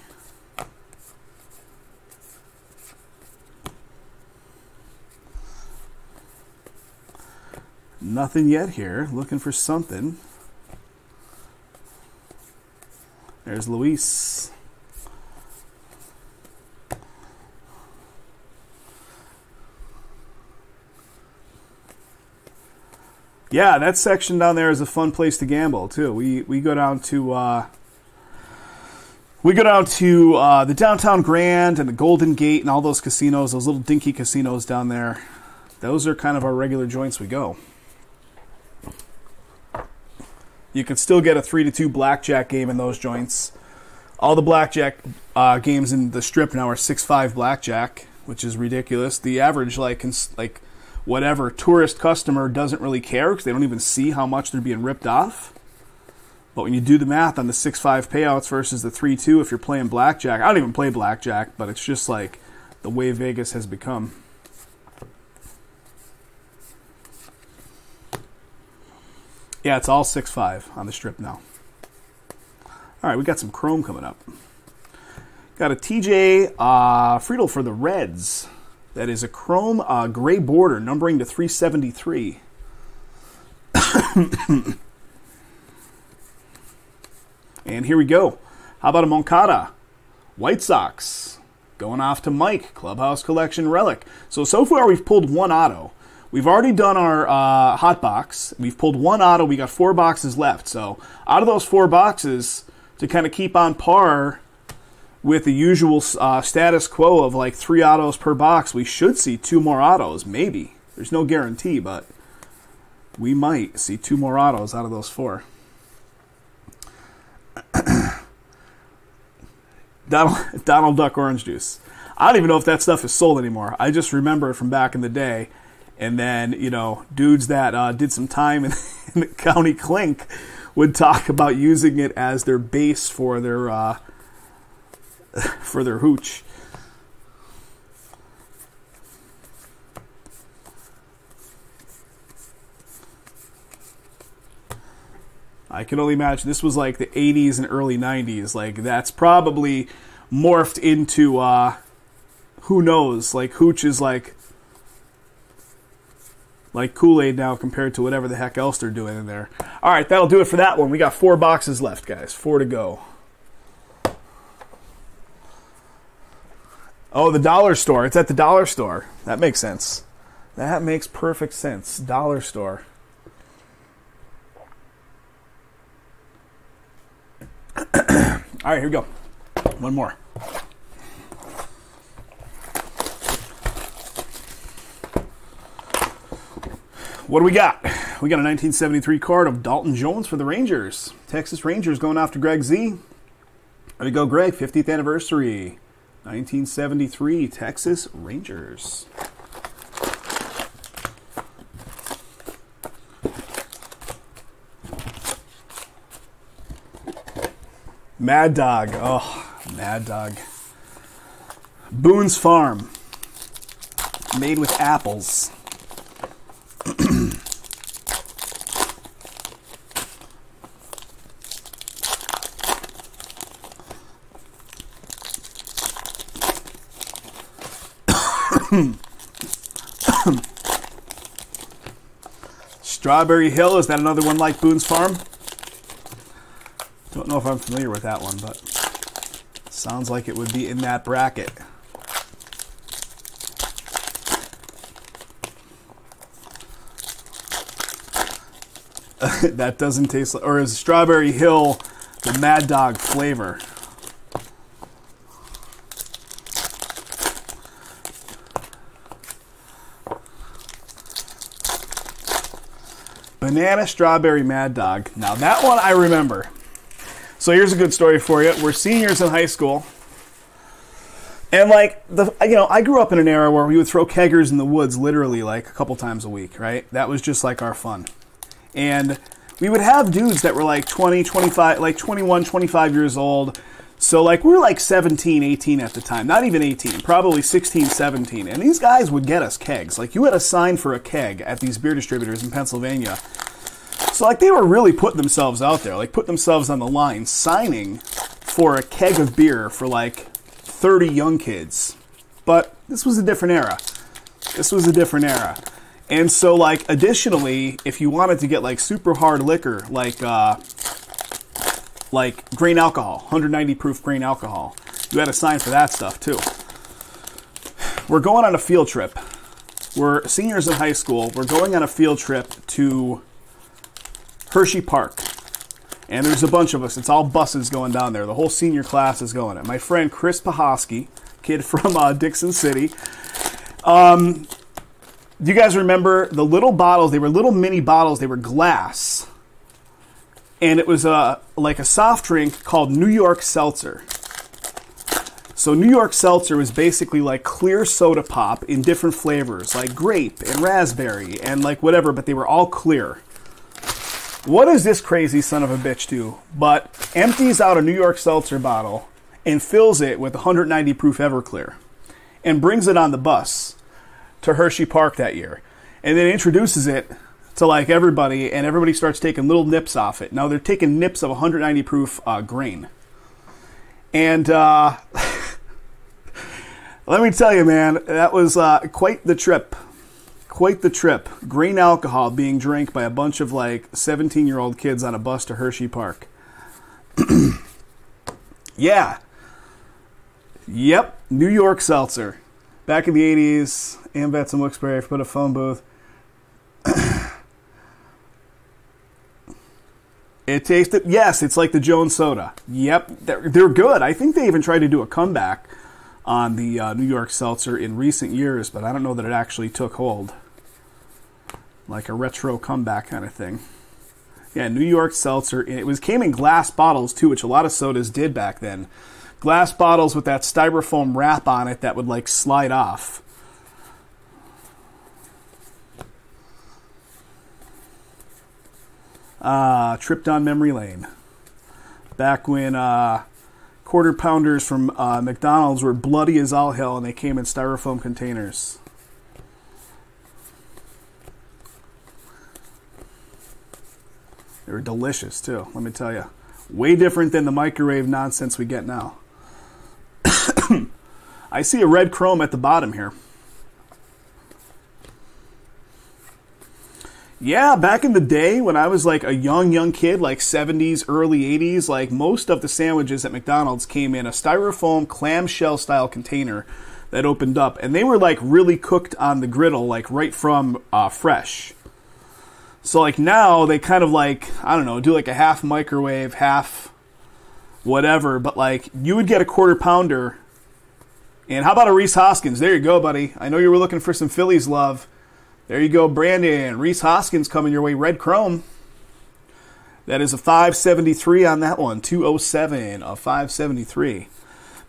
Speaker 1: Nothing yet here. Looking for something. There's Luis. Yeah, that section down there is a fun place to gamble too. We we go down to uh, we go down to uh, the downtown Grand and the Golden Gate and all those casinos, those little dinky casinos down there. Those are kind of our regular joints we go. You can still get a three to two blackjack game in those joints. All the blackjack uh, games in the strip now are six five blackjack, which is ridiculous. The average like like whatever tourist customer doesn't really care because they don't even see how much they're being ripped off. But when you do the math on the six five payouts versus the three two, if you're playing blackjack, I don't even play blackjack, but it's just like the way Vegas has become. Yeah, it's all six five on the strip now. All right, we got some chrome coming up. Got a TJ uh, Friedl for the Reds. That is a chrome uh, gray border, numbering to 373. and here we go. How about a Moncada? White Sox. Going off to Mike, Clubhouse Collection Relic. So, so far we've pulled one auto. We've already done our uh, hot box. We've pulled one auto. We got four boxes left. So, out of those four boxes, to kind of keep on par with the usual uh, status quo of like three autos per box, we should see two more autos. Maybe. There's no guarantee, but we might see two more autos out of those four. Donald, Donald Duck Orange Juice. I don't even know if that stuff is sold anymore. I just remember it from back in the day. And then, you know, dudes that uh, did some time in, in, the county clink would talk about using it as their base for their uh, for their hooch. I can only imagine this was like the 80s and early 90s. Like that's probably morphed into uh who knows? Like hooch is like like Kool-Aid now compared to whatever the heck else they're doing in there. All right, that'll do it for that one. We got four boxes left, guys. Four to go. Oh, the dollar store. It's at the dollar store. That makes sense. That makes perfect sense. Dollar store. All right, here we go. One more. What do we got? We got a 1973 card of Dalton Jones for the Rangers. Texas Rangers going off to Greg Z. There we go, Greg. 50th anniversary. 1973 Texas Rangers. Mad Dog. Oh, Mad Dog. Boone's Farm. Made with apples. Hmm. Strawberry Hill, is that another one like Boone's Farm? Don't know if I'm familiar with that one, but sounds like it would be in that bracket. that doesn't taste like, or is Strawberry Hill the Mad Dog flavor? Banana Strawberry Mad Dog. Now, that one I remember. So, here's a good story for you. We're seniors in high school, And like the you know, I grew up in an era where we would throw keggers in the woods literally like a couple times a week, right? That was just like our fun. And we would have dudes that were like 20, 25, like 21, 25 years old. So like we were like 17, 18 at the time. Not even 18, probably 16, 17. And these guys would get us kegs. Like you had a sign for a keg at these beer distributors in Pennsylvania. So like they were really putting themselves out there, like put themselves on the line, signing for a keg of beer for like 30 young kids. But this was a different era. This was a different era. And so, like, additionally, if you wanted to get like super hard liquor, like uh, like grain alcohol, 190 proof grain alcohol, you had a sign for that stuff too. We're going on a field trip. We're seniors in high school. We're going on a field trip to Hershey Park. And there's a bunch of us. It's all buses going down there. The whole senior class is going. It. My friend Chris Pahosky, kid from uh, Dickson City. Um, do you guys remember the little bottles? They were little mini bottles. They were glass, and it was a like a soft drink called New York Seltzer. So New York Seltzer was basically like clear soda pop in different flavors, like grape and raspberry and like whatever, but they were all clear. What does this crazy son of a bitch do? But empties out a New York Seltzer bottle and fills it with 190 proof Everclear and brings it on the bus to Hershey Park that year. And then introduces it to like everybody, and everybody starts taking little nips off it. Now they're taking nips of 190 proof uh, grain. And uh, let me tell you, man, that was uh, quite the trip. Quite the trip. Grain alcohol being drank by a bunch of like 17 year old kids on a bus to Hershey Park. yeah. Yep. New York Seltzer. Back in the 80s, Ambets and Wilkes-Barre put a phone booth. it tasted, yes, it's like the Jones soda. Yep, they're, they're good. I think they even tried to do a comeback on the uh, New York Seltzer in recent years, but I don't know that it actually took hold. Like a retro comeback kind of thing. Yeah, New York Seltzer. It was came in glass bottles too, which a lot of sodas did back then. Glass bottles with that styrofoam wrap on it that would like slide off. Uh, trip down memory lane. Back when uh, quarter pounders from uh, McDonald's were bloody as all hell and they came in styrofoam containers. They were delicious too, let me tell you. Way different than the microwave nonsense we get now. I see a red chrome at the bottom here. Yeah, back in the day when I was like a young, young kid, like 70s, early 80s, like most of the sandwiches at McDonald's came in a styrofoam clamshell style container that opened up. And they were like really cooked on the griddle, like right from uh, fresh. So like now they kind of like, I don't know, do like a half microwave, half whatever. But like you would get a quarter pounder. And how about a Rhys Hoskins? There you go, buddy. I know you were looking for some Phillies love. There you go, Brandon. Rhys Hoskins coming your way. Red Chrome. That is a 573 on that one. 207 a 573.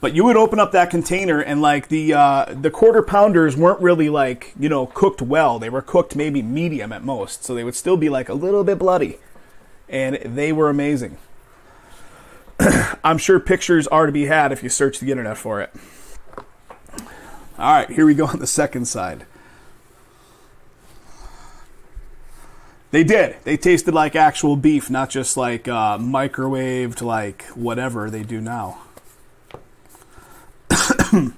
Speaker 1: But you would open up that container and like the uh, the quarter pounders weren't really like you know cooked well. They were cooked maybe medium at most, so they would still be like a little bit bloody, and they were amazing. I'm sure pictures are to be had if you search the internet for it. All right, here we go on the second side. They did. They tasted like actual beef, not just like uh, microwaved, like whatever they do now.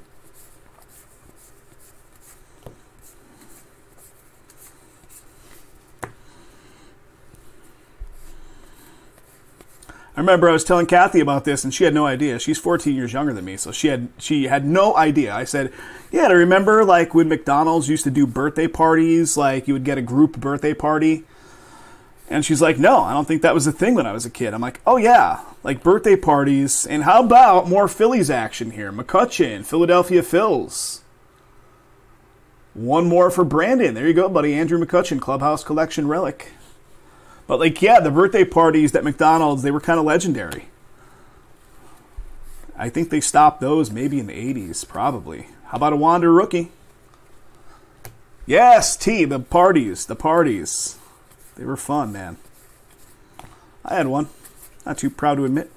Speaker 1: I remember I was telling Kathy about this, and she had no idea. She's 14 years younger than me, so she had she had no idea. I said, "Yeah, I remember like when McDonald's used to do birthday parties. Like you would get a group birthday party." And she's like, no, I don't think that was a thing when I was a kid. I'm like, oh yeah, like birthday parties. And how about more Phillies action here? McCutchen, Philadelphia Phils. One more for Brandon. There you go, buddy. Andrew McCutchen, Clubhouse Collection Relic. But like, yeah, the birthday parties at McDonald's, they were kind of legendary. I think they stopped those maybe in the 80s, probably. How about a Wander rookie? Yes, T, the parties, the parties. They were fun, man. I had one. Not too proud to admit.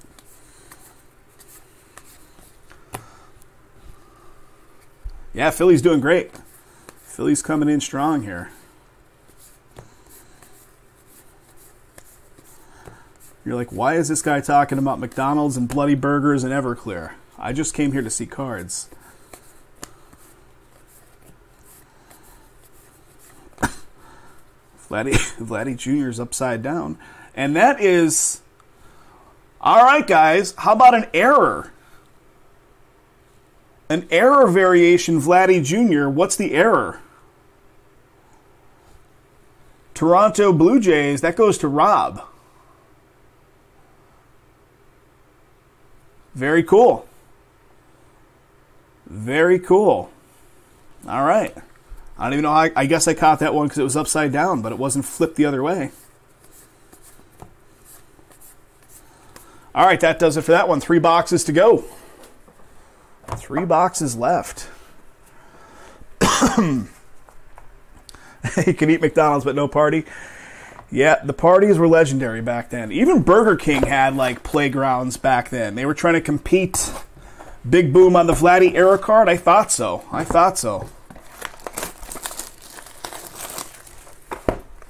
Speaker 1: Yeah, Philly's doing great. Philly's coming in strong here. You're like, why is this guy talking about McDonald's and bloody burgers and Everclear? I just came here to see cards. Vladdy, Vladdy Jr. is upside down. And that is. All right, guys, how about an error? An error variation, Vladdy Jr. What's the error? Toronto Blue Jays, that goes to Rob. Very cool. Very cool. All right. I don't even know. I, I guess I caught that one because it was upside down, but it wasn't flipped the other way. All right, that does it for that one. Three boxes to go. Three boxes left. you can eat McDonald's but no party. Yeah, the parties were legendary back then. Even Burger King had like playgrounds back then. They were trying to compete. Big boom on the Vladdy era card. I thought so. I thought so.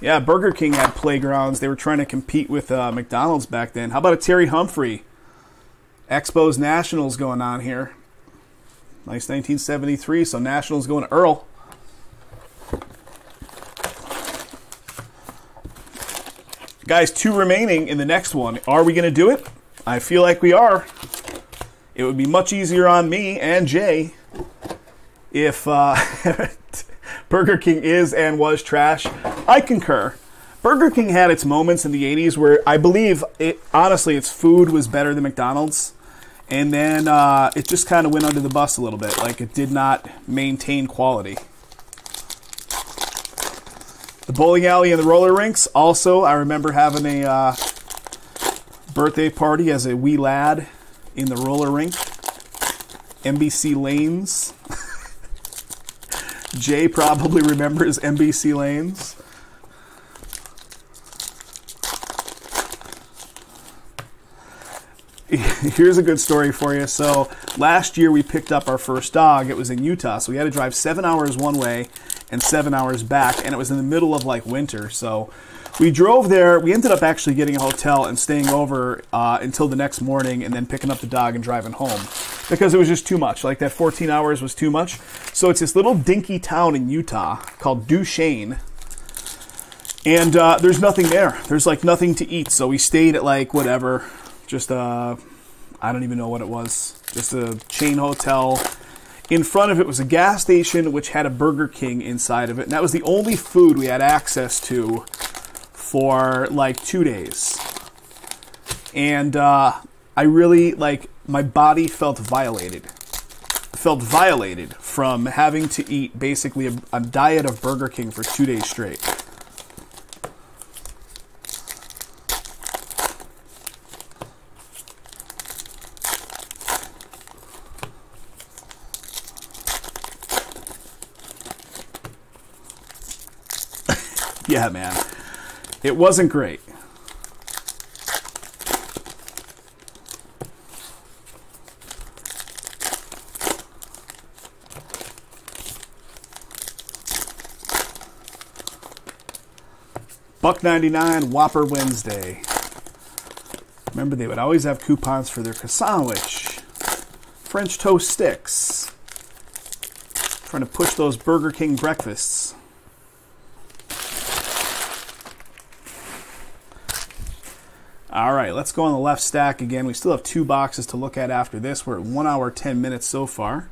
Speaker 1: Yeah, Burger King had playgrounds. They were trying to compete with uh, McDonald's back then. How about a Terry Humphrey? Expos Nationals going on here. Nice 1973. So Nationals going to Earl. Guys, two remaining in the next one. Are we going to do it? I feel like we are. It would be much easier on me and Jay if uh, Burger King is and was trash. I concur. Burger King had its moments in the 80s where I believe, it, honestly, its food was better than McDonald's. And then uh, it just kind of went under the bus a little bit. Like it did not maintain quality. The bowling alley and the roller rinks. Also, I remember having a uh, birthday party as a wee lad in the roller rink. NBC Lanes. Jay probably remembers NBC Lanes. Here's a good story for you. So, last year we picked up our first dog. It was in Utah. So, we had to drive seven hours one way and seven hours back, and it was in the middle of like winter. So we drove there. We ended up actually getting a hotel and staying over uh, until the next morning, and then picking up the dog and driving home because it was just too much. Like that 14 hours was too much. So it's this little dinky town in Utah called Duchesne. And uh, there's nothing there. There's like nothing to eat. So we stayed at like whatever, just uh, I don't even know what it was, just a chain hotel in front of it was a gas station which had a Burger King inside of it. And that was the only food we had access to for like two days. And uh, I really, like, my body felt violated. Felt violated from having to eat basically a, a diet of Burger King for two days straight. yeah, man. It wasn't great. 99 Whopper Wednesday. Remember, they would always have coupons for their sandwich, French toast sticks. Trying to push those Burger King breakfasts. All right, let's go on the left stack again. We still have two boxes to look at after this. We're at one hour, 10 minutes so far.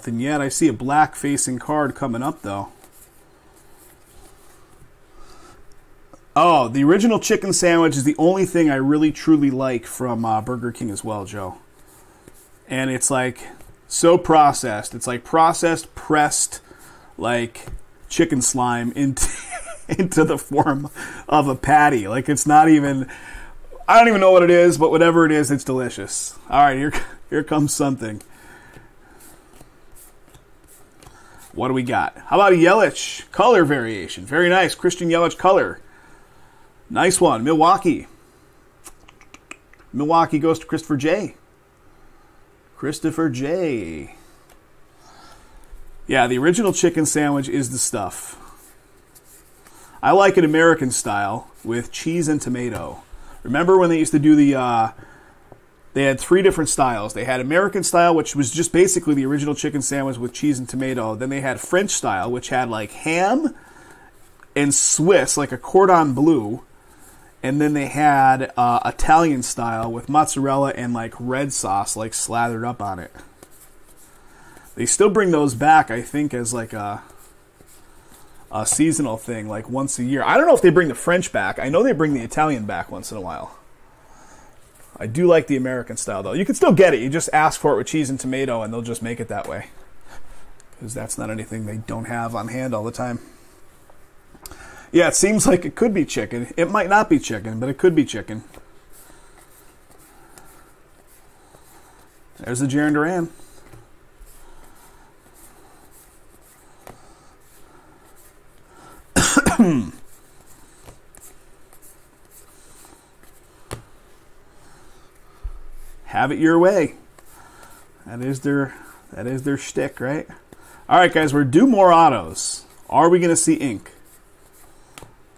Speaker 1: Nothing yet. I see a black facing card coming up though. Oh, the original chicken sandwich is the only thing I really truly like from uh, Burger King as well, Joe. And it's like so processed. It's like processed, pressed, like chicken slime into into the form of a patty. Like it's not even. I don't even know what it is, but whatever it is, it's delicious. All right, here here comes something. What do we got? How about a Yelich color variation? Very nice. Christian Yelich color. Nice one. Milwaukee. Milwaukee goes to Christopher J. Christopher J. Yeah, the original chicken sandwich is the stuff. I like it American style with cheese and tomato. Remember when they used to do the uh, they had three different styles. They had American style, which was just basically the original chicken sandwich with cheese and tomato. Then they had French style, which had like ham and Swiss, like a cordon bleu. And then they had uh, Italian style with mozzarella and like red sauce, like slathered up on it. They still bring those back, I think, as like a, a seasonal thing, like once a year. I don't know if they bring the French back. I know they bring the Italian back once in a while. I do like the American style though. You can still get it. You just ask for it with cheese and tomato, and they'll just make it that way. Because that's not anything they don't have on hand all the time. Yeah, it seems like it could be chicken. It might not be chicken, but it could be chicken. There's the Jarren Duran. have it your way. That is their that is their shtick, right? All right, guys, we're due more autos. Are we going to see ink?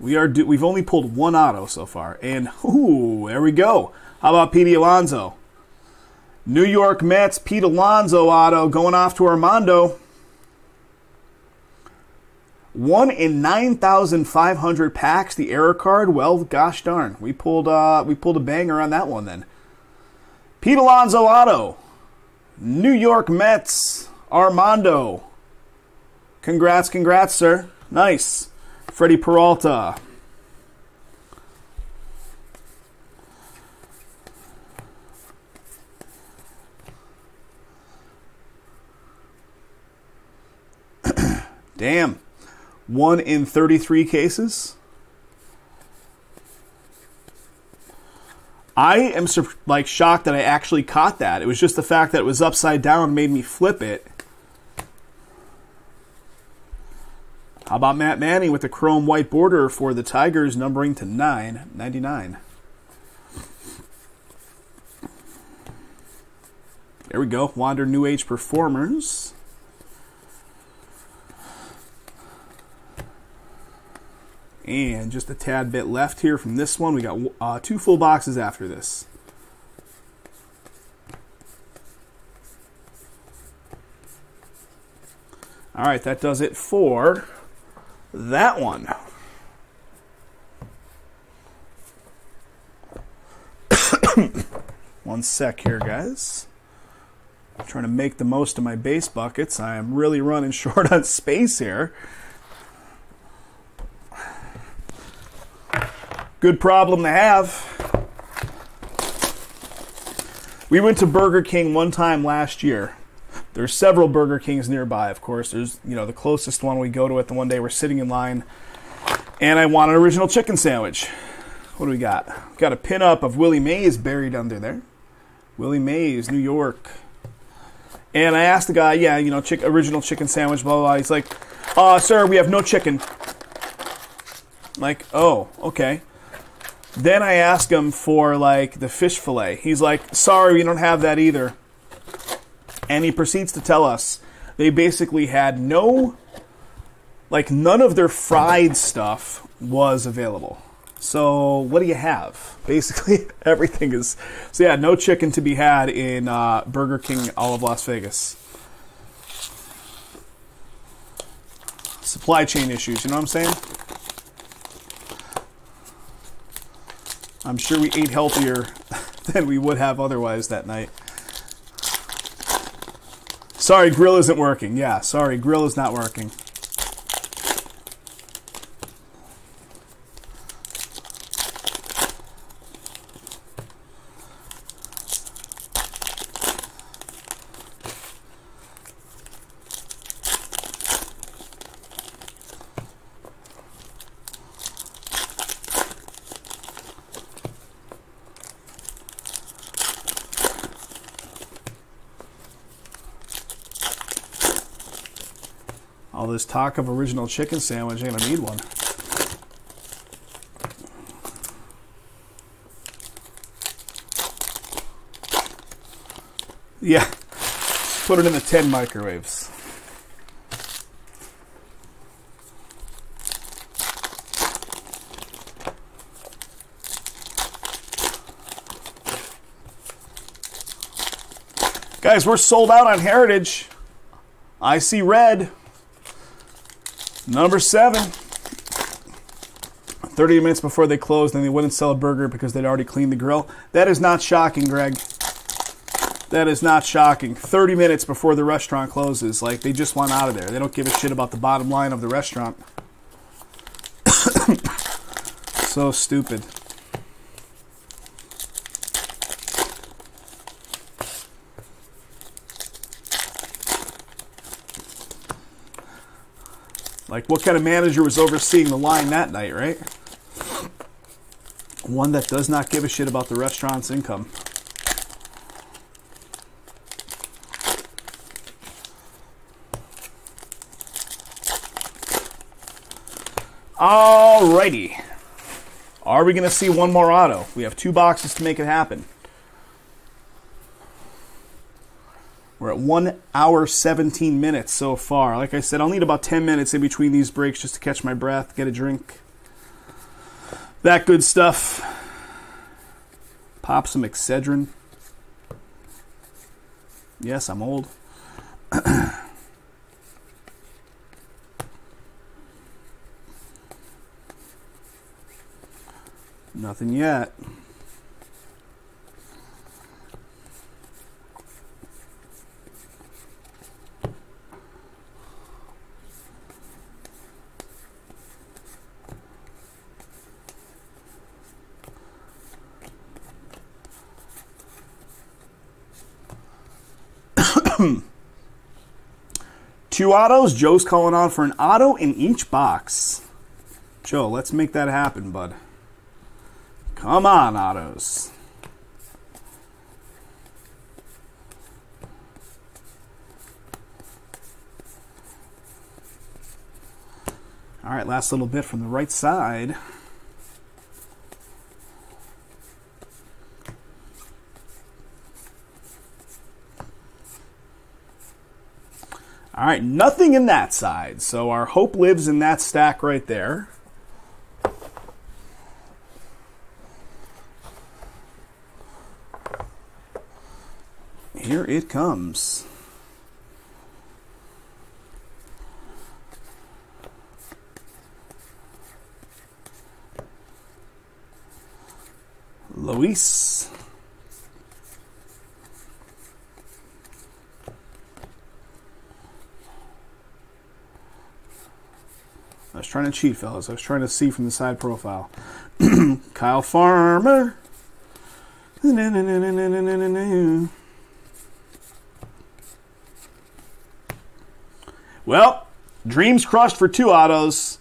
Speaker 1: We are. Due, we've only pulled one auto so far, and ooh, there we go. How about Pete Alonso? New York Mets Pete Alonso auto going off to Armando. One in nine thousand five hundred packs. The error card. Well, gosh darn, we pulled uh, we pulled a banger on that one then. Pete Alonso Auto, New York Mets, Armando. Congrats, congrats, sir. Nice. Freddy Peralta. Damn. One in 33 cases. I am like shocked that I actually caught that. It was just the fact that it was upside down made me flip it. How about Matt Manning with the chrome white border for the Tigers, numbering to 999. There we go. Wander New Age Performers. And just a tad bit left here from this one. We got uh, two full boxes after this. All right, that does it for that one. one sec here, guys. I'm trying to make the most of my base buckets. I am really running short on space here. Good problem to have. We went to Burger King one time last year. There's several Burger Kings nearby, of course. There's, you know, the closest one we go to it the one day we're sitting in line. And I want an original chicken sandwich. What do we got? We've got a pinup of Willie Mays buried under there. Willie Mays, New York. And I asked the guy, yeah, you know, chick, original chicken sandwich, blah, blah, blah. He's like, uh, sir, we have no chicken. Like, oh, okay. Then I ask him for like the fish fillet. He's like, sorry, we don't have that either. And he proceeds to tell us they basically had no, like, none of their fried stuff was available. So what do you have? Basically, everything is. So yeah, no chicken to be had in uh, Burger King, all of Las Vegas. Supply chain issues, you know what I'm saying? I'm sure we ate healthier than we would have otherwise that night. Sorry, grill isn't working. Yeah, sorry, grill is not working. Talk of original chicken sandwich, ain't gonna need one. Yeah, put it in the 10 microwaves. Guys, we're sold out on Heritage. I see red. Number seven. 30 minutes before they closed, and they wouldn't sell a burger because they'd already cleaned the grill. That is not shocking, Greg. That is not shocking. 30 minutes before the restaurant closes. Like, they just want out of there. They don't give a shit about the bottom line of the restaurant. so stupid. Like, what kind of manager was overseeing the line that night, right? One that does not give a shit about the restaurant's income. Alrighty. Are we going to see one more auto? We have two boxes to make it happen. We're at one hour, 17 minutes so far. Like I said, I'll need about 10 minutes in between these breaks just to catch my breath, get a drink. That good stuff. Pop some Excedrin. Yes, I'm old. Nothing yet. Two autos. Joe's calling on for an auto in each box. Joe, let's make that happen, bud. Come on, autos. All right, last little bit from the right side. All right, nothing in that side. So our hope lives in that stack right there. Here it comes. Luis. Trying to cheat, fellas. I was trying to see from the side profile. Kyle Farmer. Well, dreams crushed for two autos.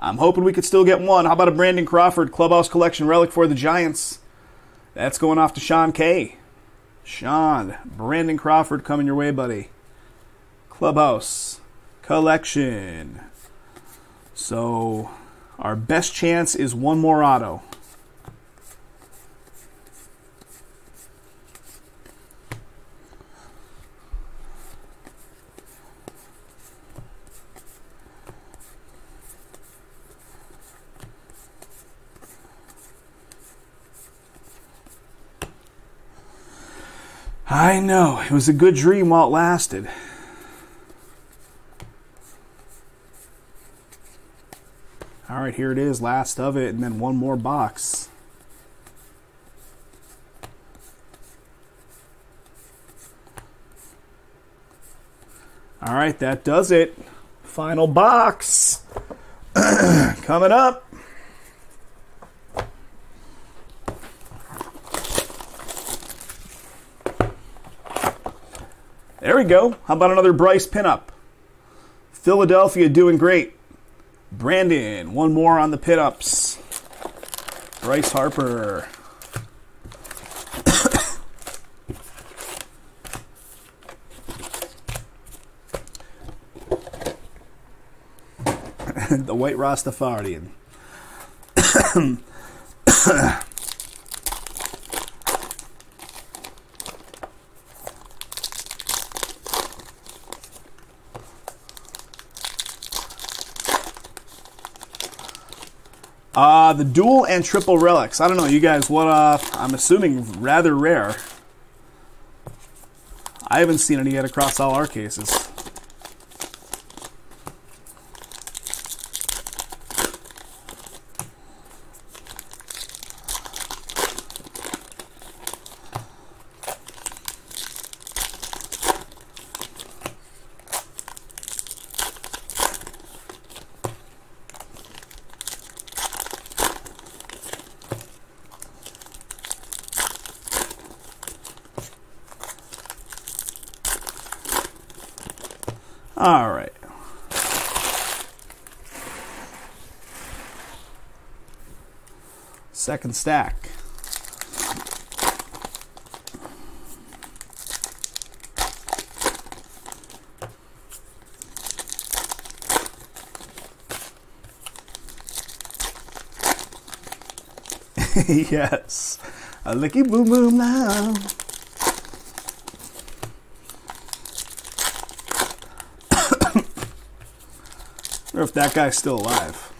Speaker 1: I'm hoping we could still get one. How about a Brandon Crawford Clubhouse Collection relic for the Giants? That's going off to Sean K. Sean, Brandon Crawford coming your way, buddy. Clubhouse Collection. So, our best chance is one more auto. I know. It was a good dream while it lasted. All right, here it is, last of it, and then one more box. All right, that does it. Final box. Coming up. There we go. How about another Bryce pinup? Philadelphia doing great. Brandon, one more on the pit ups. Bryce Harper. the white Rastafarian. Uh, the dual and triple relics. I don't know, you guys, what, uh, I'm assuming rather rare. I haven't seen any yet across all our cases. All right. Second stack. yes. A licky boom boom now. or if that guy's still alive.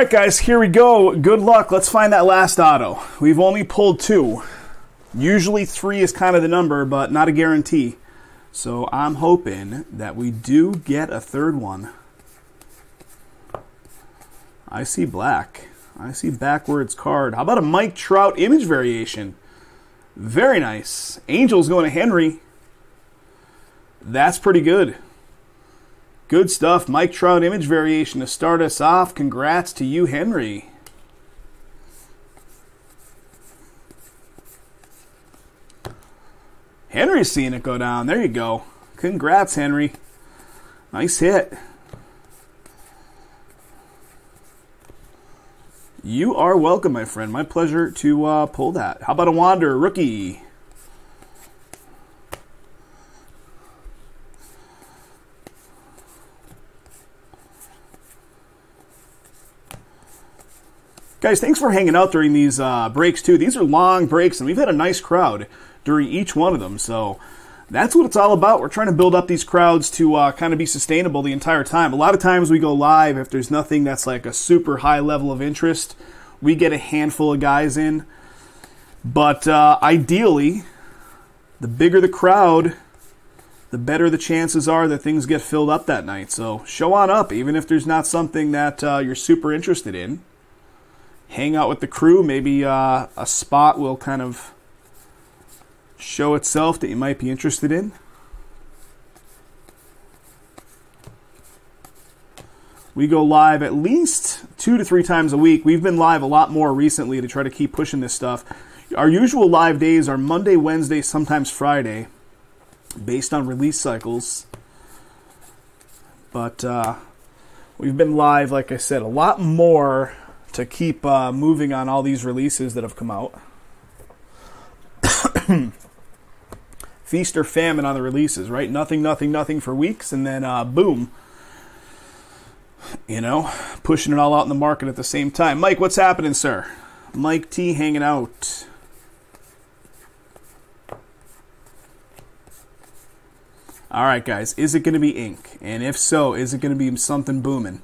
Speaker 1: Right, guys, here we go. Good luck. Let's find that last auto. We've only pulled two. Usually three is kind of the number, but not a guarantee. So I'm hoping that we do get a third one. I see black. I see backwards card. How about a Mike Trout image variation? Very nice. Angels going to Henry. That's pretty good. Good stuff. Mike Trout image variation to start us off. Congrats to you, Henry. Henry's seeing it go down. There you go. Congrats, Henry. Nice hit. You are welcome, my friend. My pleasure to uh, pull that. How about a Wander rookie? Guys, thanks for hanging out during these uh, breaks, too. These are long breaks, and we've had a nice crowd during each one of them. So that's what it's all about. We're trying to build up these crowds to uh, kind of be sustainable the entire time. A lot of times we go live if there's nothing that's like a super high level of interest. We get a handful of guys in. But uh, ideally, the bigger the crowd, the better the chances are that things get filled up that night. So show on up, even if there's not something that uh, you're super interested in hang out with the crew. Maybe uh, a spot will kind of show itself that you might be interested in. We go live at least two to three times a week. We've been live a lot more recently to try to keep pushing this stuff. Our usual live days are Monday, Wednesday, sometimes Friday, based on release cycles. But uh, we've been live, like I said, a lot more to keep uh, moving on all these releases that have come out. Feast or famine on the releases, right? Nothing, nothing, nothing for weeks, and then uh, boom. You know, pushing it all out in the market at the same time. Mike, what's happening, sir? Mike T hanging out. All right, guys, is it going to be ink? And if so, is it going to be something booming?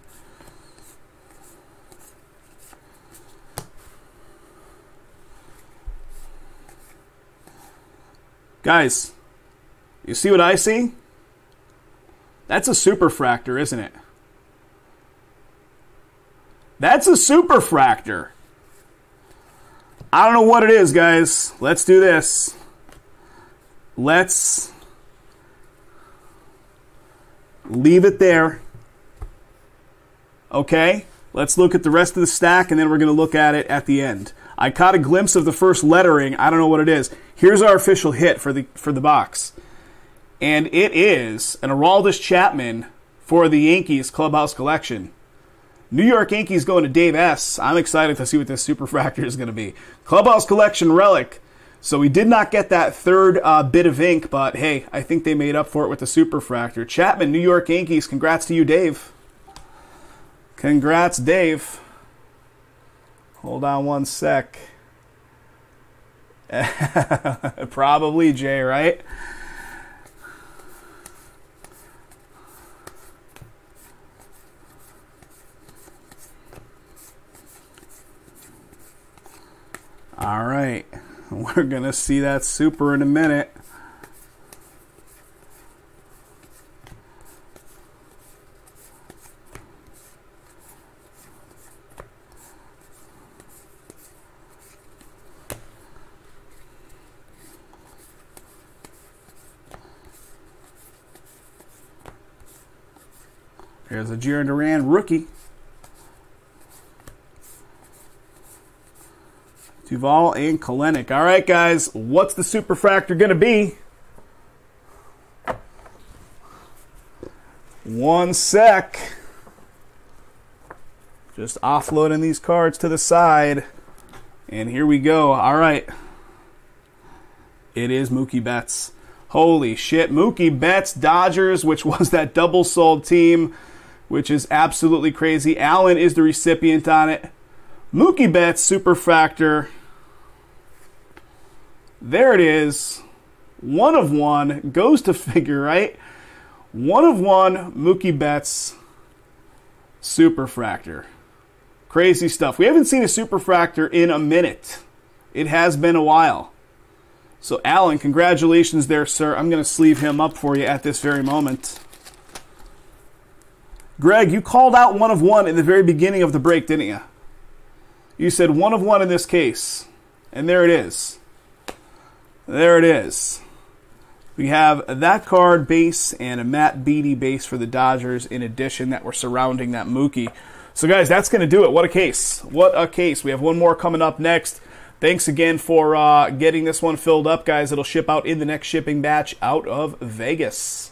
Speaker 1: Guys, you see what I see? That's a superfractor, isn't it? That's a superfractor. I don't know what it is, guys. Let's do this. Let's leave it there. Okay? Let's look at the rest of the stack and then we're going to look at it at the end. I caught a glimpse of the first lettering. I don't know what it is. Here's our official hit for the for the box. And it is an Aroldis Chapman for the Yankees clubhouse collection. New York Yankees going to Dave S. I'm excited to see what this superfractor is going to be. Clubhouse collection relic. So we did not get that third uh, bit of ink, but hey, I think they made up for it with the superfractor. Chapman, New York Yankees. Congrats to you, Dave. Congrats, Dave. Hold on one sec. Probably Jay, right? All right. We're going to see that super in a minute. Here's a Jarren Duran rookie. Duvall and Kelenic. All right, guys, what's the superfractor going to be? One sec. Just offloading these cards to the side. And here we go. All right. It is Mookie Betts. Holy shit. Mookie Betts, Dodgers, which was that double sold team, which is absolutely crazy. Allen is the recipient on it. Mookie Betts, Superfractor. There it is. One of one. Goes to figure, right? One of one, Mookie Betts, Superfractor. Crazy stuff. We haven't seen a Superfractor in a minute. It has been a while. So, Alan, congratulations there, sir. I'm going to sleeve him up for you at this very moment. Greg, you called out one of one in the very beginning of the break, didn't you? You said one of one in this case. And there it is. There it is. We have that card base and a Matt Beaty base for the Dodgers in addition that were surrounding that Mookie. So, guys, that's going to do it. What a case. What a case. We have one more coming up next. Thanks again for uh, getting this one filled up, guys. It'll ship out in the next shipping batch out of Vegas.